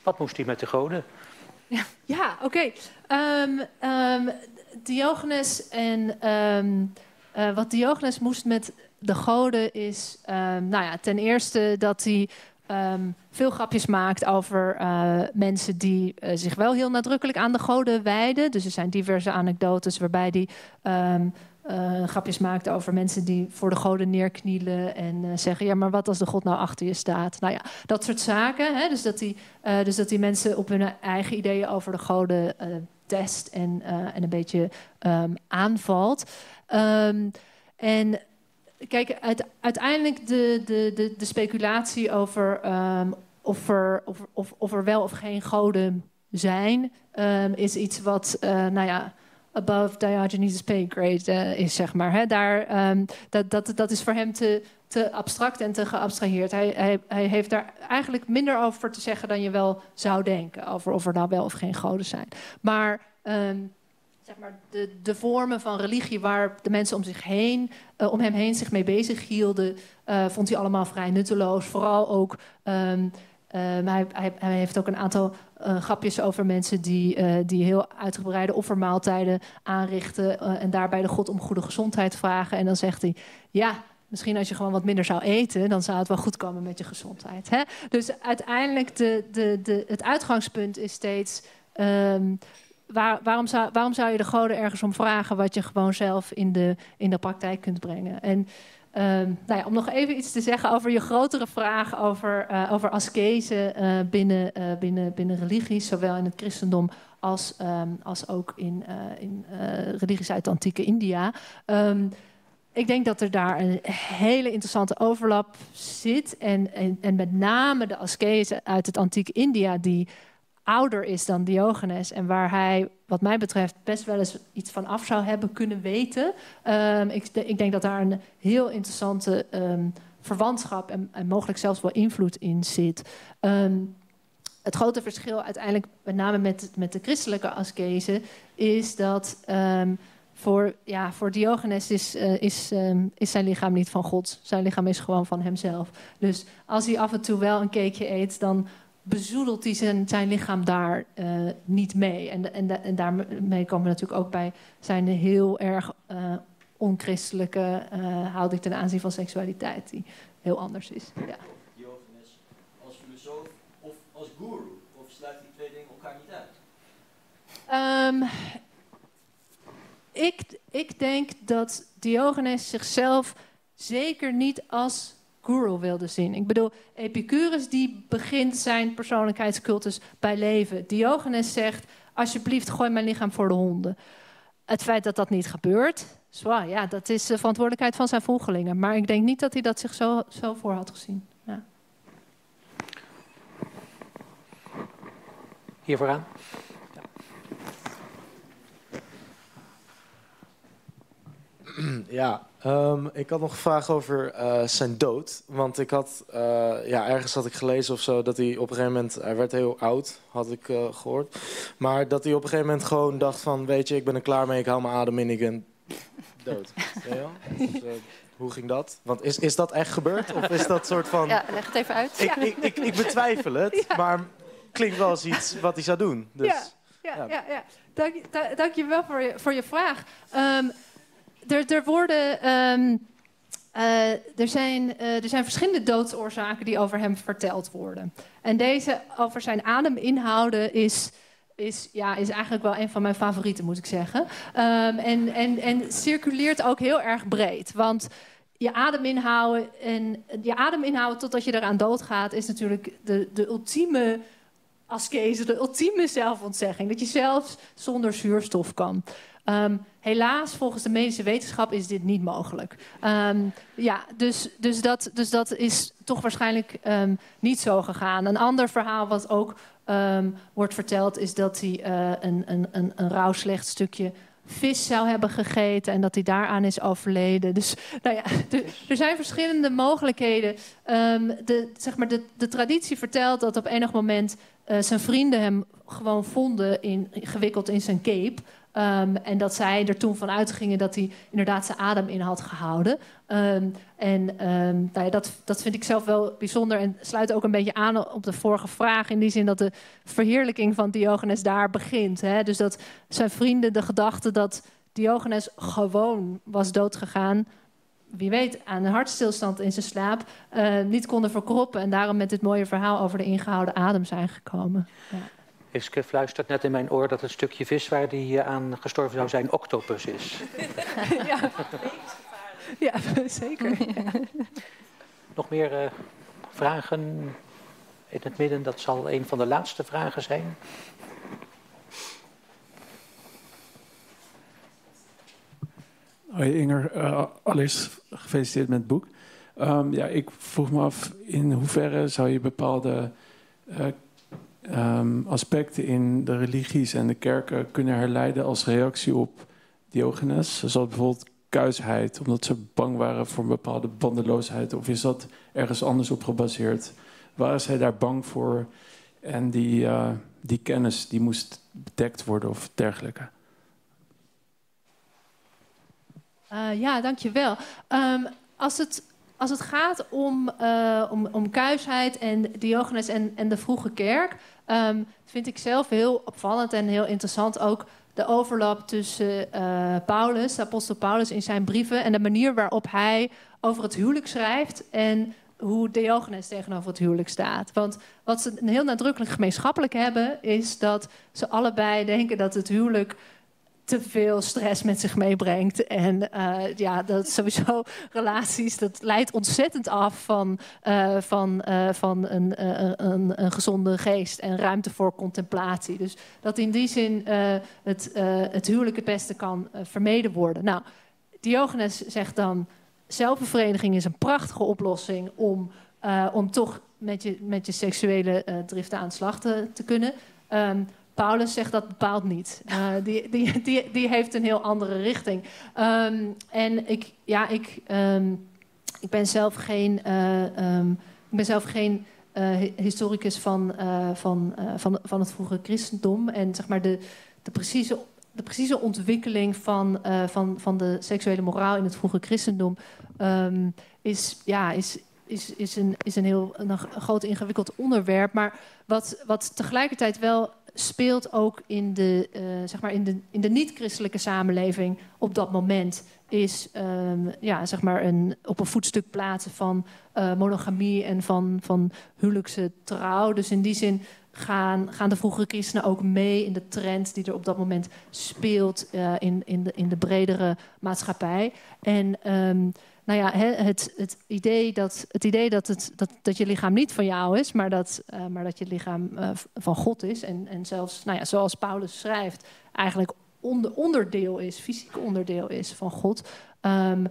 Wat moest hij met de goden? Ja, ja oké. Okay. Diogenes en um, uh, wat Diogenes moest met de goden is, um, nou ja, ten eerste dat hij um, veel grapjes maakt over uh, mensen die uh, zich wel heel nadrukkelijk aan de goden wijden. Dus er zijn diverse anekdotes waarbij hij grapjes maakt over mensen die voor de goden neerknielen en zeggen: Ja, maar wat als de God nou achter je staat? Nou ja, dat soort zaken. Hè? Dus, dat dus dat die mensen op hun eigen ideeën over de goden test en, uh, en een beetje um, aanvalt. Um, en kijk, uit, uiteindelijk de, de, de, de speculatie over um, of, er, of, of, of er wel of geen goden zijn, is iets wat, uh, nou ja above Diogenes' pay grade uh, is, zeg maar. Hè? Daar, um, dat, dat, dat is voor hem te, te abstract en te geabstraheerd. Hij, hij, hij heeft daar eigenlijk minder over te zeggen dan je wel zou denken. Over of er nou wel of geen goden zijn. Maar, um, zeg maar de, de vormen van religie waar de mensen om, zich heen, uh, om hem heen zich mee bezig hielden... Uh, vond hij allemaal vrij nutteloos. Vooral ook... Um, Um, hij, hij, hij, heeft ook een aantal uh, grapjes over mensen die, die heel uitgebreide offermaaltijden aanrichten. En daarbij de God om goede gezondheid vragen. En dan zegt hij: Ja, misschien als je gewoon wat minder zou eten, dan zou het wel goed komen met je gezondheid. Hè? Dus uiteindelijk de, de, de, het uitgangspunt is steeds. Waar, waarom, zou, waarom zou je de goden ergens om vragen wat je gewoon zelf in de, in de praktijk kunt brengen? En Um, nou ja, om nog even iets te zeggen over je grotere vraag over, uh, over askese uh, binnen, binnen, binnen religies, zowel in het christendom als, um, als ook in, in religies uit antieke India. Ik denk dat er daar een hele interessante overlap zit. En, en, en met name de askese uit het antieke India, die ouder is dan Diogenes en waar hij, wat mij betreft, best wel eens iets van af zou hebben kunnen weten. Um, ik, ik, denk dat daar een heel interessante um, verwantschap en, mogelijk zelfs wel invloed in zit. Um, het grote verschil uiteindelijk, met name met, met de christelijke askese, is dat ehm, voor, ja, voor Diogenes is, uh, is, um, is zijn lichaam niet van God. Zijn lichaam is gewoon van hemzelf. Dus als hij af en toe wel een cakeje eet, dan bezoedelt hij zijn, zijn lichaam daar uh, niet mee. En, en, en daarmee komen we natuurlijk ook bij zijn heel erg uh, onchristelijke houding ten aanzien van seksualiteit, die heel anders is. Ja. Diogenes als filosoof of als guru? Of sluiten die twee dingen elkaar niet uit? Um, ik, ik denk dat Diogenes zichzelf zeker niet als guru wilde zien. Ik bedoel, Epicurus die begint zijn persoonlijkheidscultus bij leven. Diogenes zegt, alsjeblieft gooi mijn lichaam voor de honden. Het feit dat dat niet gebeurt, ja, dat is de verantwoordelijkheid van zijn volgelingen. Maar ik denk niet dat hij dat zich zo, zo voor had gezien. Ja. Hier vooraan. <clears throat> Ja, um, ik had nog een vraag over uh, zijn dood. Want ik had, uh, ja, ergens had ik gelezen of zo dat hij op een gegeven moment, hij werd heel oud, had ik uh, gehoord. Maar dat hij op een gegeven moment gewoon dacht van, weet je, ik ben er klaar mee, ik hou mijn adem in, ik ben <laughs> dood. ja, dus, hoe ging dat? Want is, is dat echt gebeurd? Of is dat soort van... Ja, leg het even uit. Ik, ik, ik, ik betwijfel het, <laughs> ja. maar klinkt wel als iets wat hij zou doen. Dus, ja, ja, ja. ja, Dank, dank je wel voor je, voor je vraag. Um, er, er worden. Um, uh, er, zijn, uh, er zijn verschillende doodsoorzaken die over hem verteld worden. En deze over zijn ademinhouden is, is, ja, is eigenlijk wel een van mijn favorieten, moet ik zeggen. Um, en, en, en circuleert ook heel erg breed. Want je adem inhouden en je adem inhouden totdat je eraan doodgaat, is natuurlijk de, de ultieme askese, de ultieme zelfontzegging. Dat je zelfs zonder zuurstof kan. Um, helaas, volgens de medische wetenschap is dit niet mogelijk. Um, ja, dus, dus, dat, dus dat is toch waarschijnlijk um, niet zo gegaan. Een ander verhaal wat ook wordt verteld is dat hij uh, een, een, een, een rauw slecht stukje vis zou hebben gegeten en dat hij daaraan is overleden. Dus nou ja, <laughs> er zijn verschillende mogelijkheden. De, zeg maar de, traditie vertelt dat op enig moment uh, zijn vrienden hem gewoon vonden in, gewikkeld in zijn cape. Um, en dat zij er toen van uitgingen dat hij inderdaad zijn adem in had gehouden. Um, en um, nou ja, dat, dat vind ik zelf wel bijzonder en sluit ook een beetje aan op de vorige vraag. In die zin dat de verheerlijking van Diogenes daar begint. Hè? Dus dat zijn vrienden de gedachte dat Diogenes gewoon was doodgegaan. Wie weet, aan een hartstilstand in zijn slaap niet konden verkroppen. En daarom met dit mooie verhaal over de ingehouden adem zijn gekomen. Ja. Iske fluistert net in mijn oor dat het stukje vis waar die eh, aan gestorven zou zijn octopus is. <laughs> ja, ja zeker. Nog meer uh, vragen in het midden? Dat zal een van de laatste vragen zijn. Hoi Inger, uh, allereerst gefeliciteerd met het boek. Um, ja, ik vroeg me af in hoeverre zou je bepaalde uh, um, aspecten in de religies en de kerken kunnen herleiden als reactie op Diogenes. Zoals bijvoorbeeld kuisheid, omdat ze bang waren voor een bepaalde bandeloosheid. Of is dat ergens anders op gebaseerd? Waren zij daar bang voor? En die, uh, die kennis die moest bedekt worden of dergelijke. Uh, ja, dankjewel. Um, als het als het gaat om, uh, om, om kuisheid en Diogenes en, en de vroege kerk, um, vind ik zelf heel opvallend en heel interessant ook de overlap tussen uh, Paulus, apostel Paulus, in zijn brieven en de manier waarop hij over het huwelijk schrijft en hoe Diogenes tegenover het huwelijk staat. Want wat ze heel nadrukkelijk gemeenschappelijk hebben, is dat ze allebei denken dat het huwelijk te veel stress met zich meebrengt. En uh, ja, dat sowieso <laughs> relaties, dat leidt ontzettend af van, uh, van, uh, van een, een, een, gezonde geest en ruimte voor contemplatie. Dus dat in die zin het, het huwelijk het beste kan vermeden worden. Nou, Diogenes zegt dan, zelfbevrediging is een prachtige oplossing om, om toch met je, met je seksuele driften aan de slag te, te kunnen. Um, Paulus zegt dat bepaald niet. Uh, die, die, die, die heeft een heel andere richting. Um, en ik, ja, ik, um, ik ben zelf geen, uh, um, ik ben zelf geen historicus van, van, van, van het vroege christendom. En zeg maar de, de precieze de precieze ontwikkeling van, van, van de seksuele moraal in het vroege christendom ehm, is, ja, is, is, is, een, is een heel een groot ingewikkeld onderwerp. Maar wat, wat tegelijkertijd wel speelt ook in de, uh, zeg maar in de, in de niet-christelijke samenleving op dat moment, is um, ja, zeg maar een, op een voetstuk plaatsen van uh, monogamie en van, van huwelijkse trouw. Dus in die zin gaan, gaan de vroege christenen ook mee in de trend die er op dat moment speelt uh, in, in, de, in de bredere maatschappij. En um, nou ja, het, het, idee, dat, het idee dat, het, dat, dat je lichaam niet van jou is, maar dat, uh, maar dat je lichaam uh, van God is. En, en zelfs, nou ja, zoals Paulus schrijft, eigenlijk onder, onderdeel is, fysiek onderdeel is van God. Um,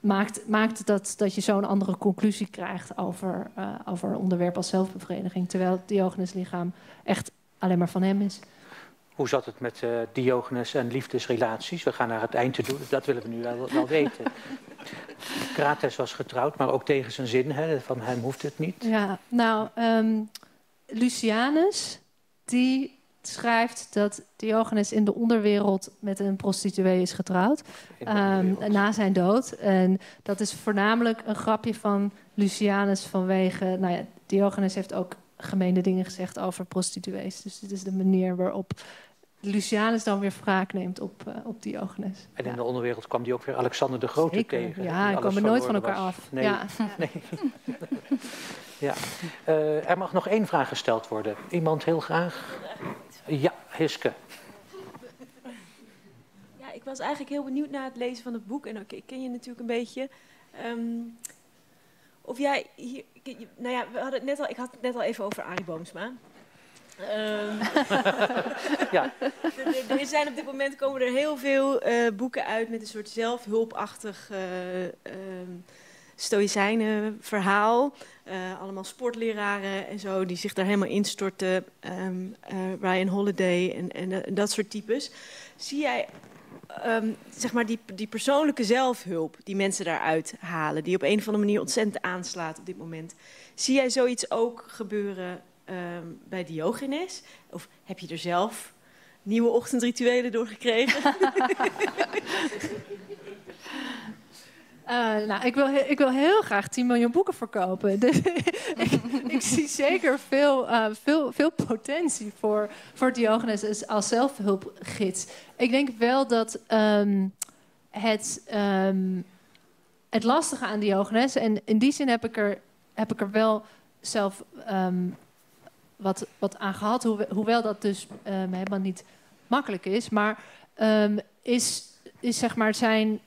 maakt, maakt dat, dat je zo'n andere conclusie krijgt over, uh, over onderwerp als zelfbevrediging. Terwijl het Diogenes lichaam echt alleen maar van hem is. Hoe zat het met uh, Diogenes en liefdesrelaties? We gaan naar het eind toe, dat willen we nu wel, wel weten. <laughs> Krates was getrouwd, maar ook tegen zijn zin. Hè? Van hem hoeft het niet. Ja, nou, um, Lucianus, die schrijft dat Diogenes in de onderwereld met een prostituee is getrouwd. Um, na zijn dood. En dat is voornamelijk een grapje van Lucianus vanwege... Nou ja, Diogenes heeft ook gemeende dingen gezegd over prostituees. Dus dit is de manier waarop Lucianus dan weer wraak neemt op, uh, op Diogenes. En in de onderwereld kwam die ook weer Alexander de Grote Zeker. tegen. Ja, die komen nooit van elkaar was. af. Nee. Ja. <laughs> nee. <laughs> ja. Uh, er mag nog één vraag gesteld worden. Iemand heel graag? Ja, Hiske. Ja, ik was eigenlijk heel benieuwd naar het lezen van het boek. En ik ken je natuurlijk een beetje. Um, of jij hier... Nou ja, we hadden het net al, ik had het net al even over Arie Boomsma. Um, <laughs> ja. er, zijn op dit moment komen er heel veel uh, boeken uit met een soort zelfhulpachtig uh, uh, stoïcijnen verhaal. allemaal sportleraren en zo die zich daar helemaal instorten. Um, Ryan Holiday en, en, en, dat soort types. Zie jij um, zeg maar die, die persoonlijke zelfhulp die mensen daaruit halen, die op een of andere manier ontzettend aanslaat op dit moment. Zie jij zoiets ook gebeuren um, bij Diogenes? Of heb je er zelf nieuwe ochtendrituelen door gekregen? Uh, <laughs> nou, ik wil, ik wil heel graag 10 miljoen boeken verkopen. <laughs> Dus ik, ik, zie zeker veel, uh, veel, veel potentie voor, voor Diogenes als zelfhulpgids. Ik denk wel dat um, het, um, het lastige aan Diogenes... en in die zin heb ik er, heb ik er wel zelf um, wat, wat aan gehad... Hoe, hoewel dat dus helemaal niet makkelijk is... maar is, is zeg maar zijn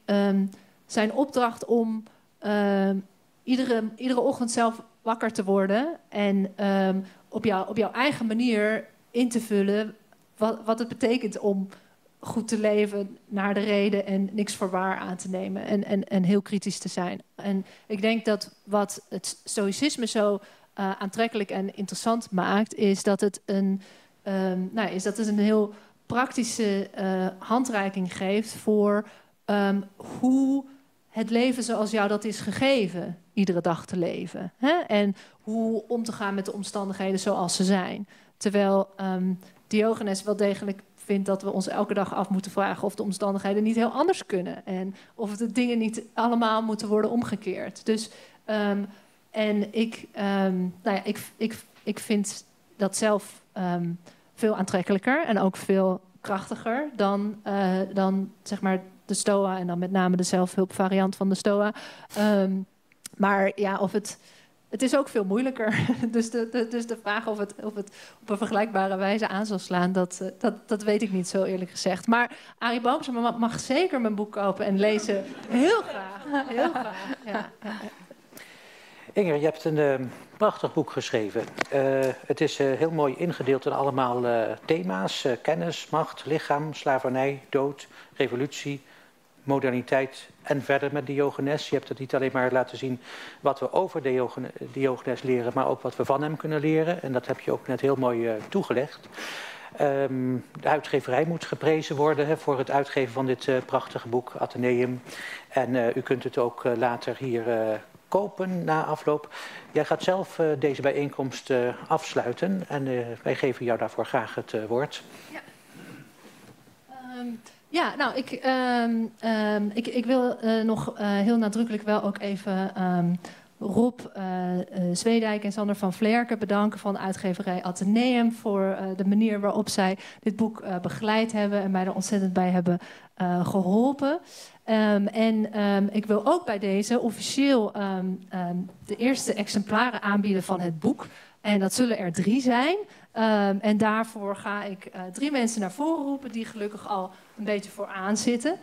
zijn opdracht om iedere, iedere ochtend zelf wakker te worden en um, op, jou, op jouw eigen manier in te vullen wat, wat het betekent om goed te leven naar de reden en niks voor waar aan te nemen en, en, en heel kritisch te zijn. En ik denk dat wat het stoïcisme zo uh, aantrekkelijk en interessant maakt, is dat het een, um, nou, is dat het een heel praktische uh, handreiking geeft voor um, hoe het leven zoals jou dat is gegeven, iedere dag te leven. Hè? En hoe om te gaan met de omstandigheden zoals ze zijn. Terwijl um, Diogenes wel degelijk vindt dat we ons elke dag af moeten vragen of de omstandigheden niet heel anders kunnen. En of de dingen niet allemaal moeten worden omgekeerd. Dus, en ik, um, nou ja, ik, ik, ik vind dat zelf veel aantrekkelijker en ook veel krachtiger dan, uh, dan zeg maar de STOA en dan met name de zelfhulpvariant van de STOA. Um, maar ja, of het. Het is ook veel moeilijker. <laughs> dus, de, dus de vraag of het, of het op een vergelijkbare wijze aan zal slaan, dat, eh, dat, dat weet ik niet zo eerlijk gezegd. Maar Arie Boomsma mag zeker mijn boek kopen en lezen. Heel graag. Heel graag. Ja. Inger, je hebt een uh, prachtig boek geschreven. Uh, het is uh, heel mooi ingedeeld in allemaal thema's: kennis, macht, lichaam, slavernij, dood, revolutie, moderniteit en verder met Diogenes. Je hebt het niet alleen maar laten zien wat we over Diogenes leren, maar ook wat we van hem kunnen leren. En dat heb je ook net heel mooi toegelegd. Um, de uitgeverij moet geprezen worden voor het uitgeven van dit prachtige boek, Atheneum. En u kunt het ook later hier Kopen na afloop. Jij gaat zelf deze bijeenkomst afsluiten en wij geven jou daarvoor graag het woord. Ja. Ehm, ja, nou, ik, ehm, ehm, ik, ik wil nog heel nadrukkelijk wel ook even Rob Zwedijk en Sander van Vlerken bedanken van uitgeverij Atheneum voor de manier waarop zij dit boek begeleid hebben en mij er ontzettend bij hebben geholpen. Um, en um, ik wil ook bij deze officieel um, de eerste exemplaren aanbieden van het boek. En dat zullen er drie zijn. En daarvoor ga ik drie mensen naar voren roepen die gelukkig al een beetje vooraan zitten.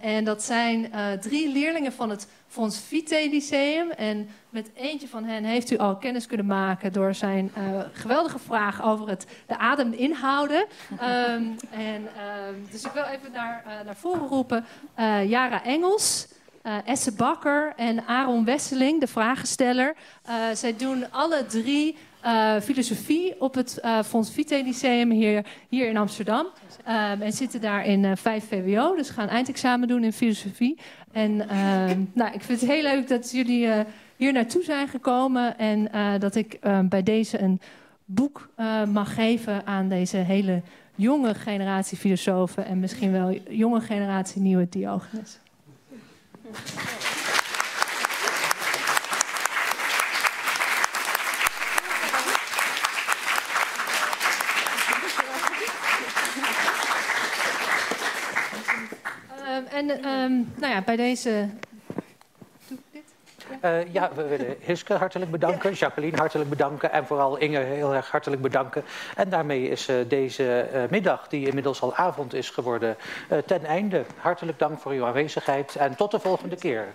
en dat zijn drie leerlingen van het Fons Vitae Lyceum. En met eentje van hen heeft u al kennis kunnen maken door zijn uh, geweldige vraag over het, de ademinhouden. Um, <laughs> en, um, dus ik wil even naar, uh, naar voren roepen. Uh, Jara Engels, Esse Bakker en Aaron Wesseling, de vragensteller. zij doen alle drie filosofie op het Fons Vitae Lyceum hier, hier in Amsterdam. Um, en zitten daar in 5 VWO, dus gaan eindexamen doen in filosofie. En uh, <laughs> nou, ik vind het heel leuk dat jullie uh, hier naartoe zijn gekomen en uh, dat ik uh, bij deze een boek mag geven aan deze hele jonge generatie filosofen en misschien wel jonge generatie nieuwe Diogenes. En um, nou ja, bij deze. Uh, ja, we willen Hiske hartelijk bedanken, Jacqueline hartelijk bedanken en vooral Inge heel erg hartelijk bedanken. En daarmee is uh, deze uh, middag, die inmiddels al avond is geworden, ten einde. Hartelijk dank voor uw aanwezigheid en tot de volgende keer.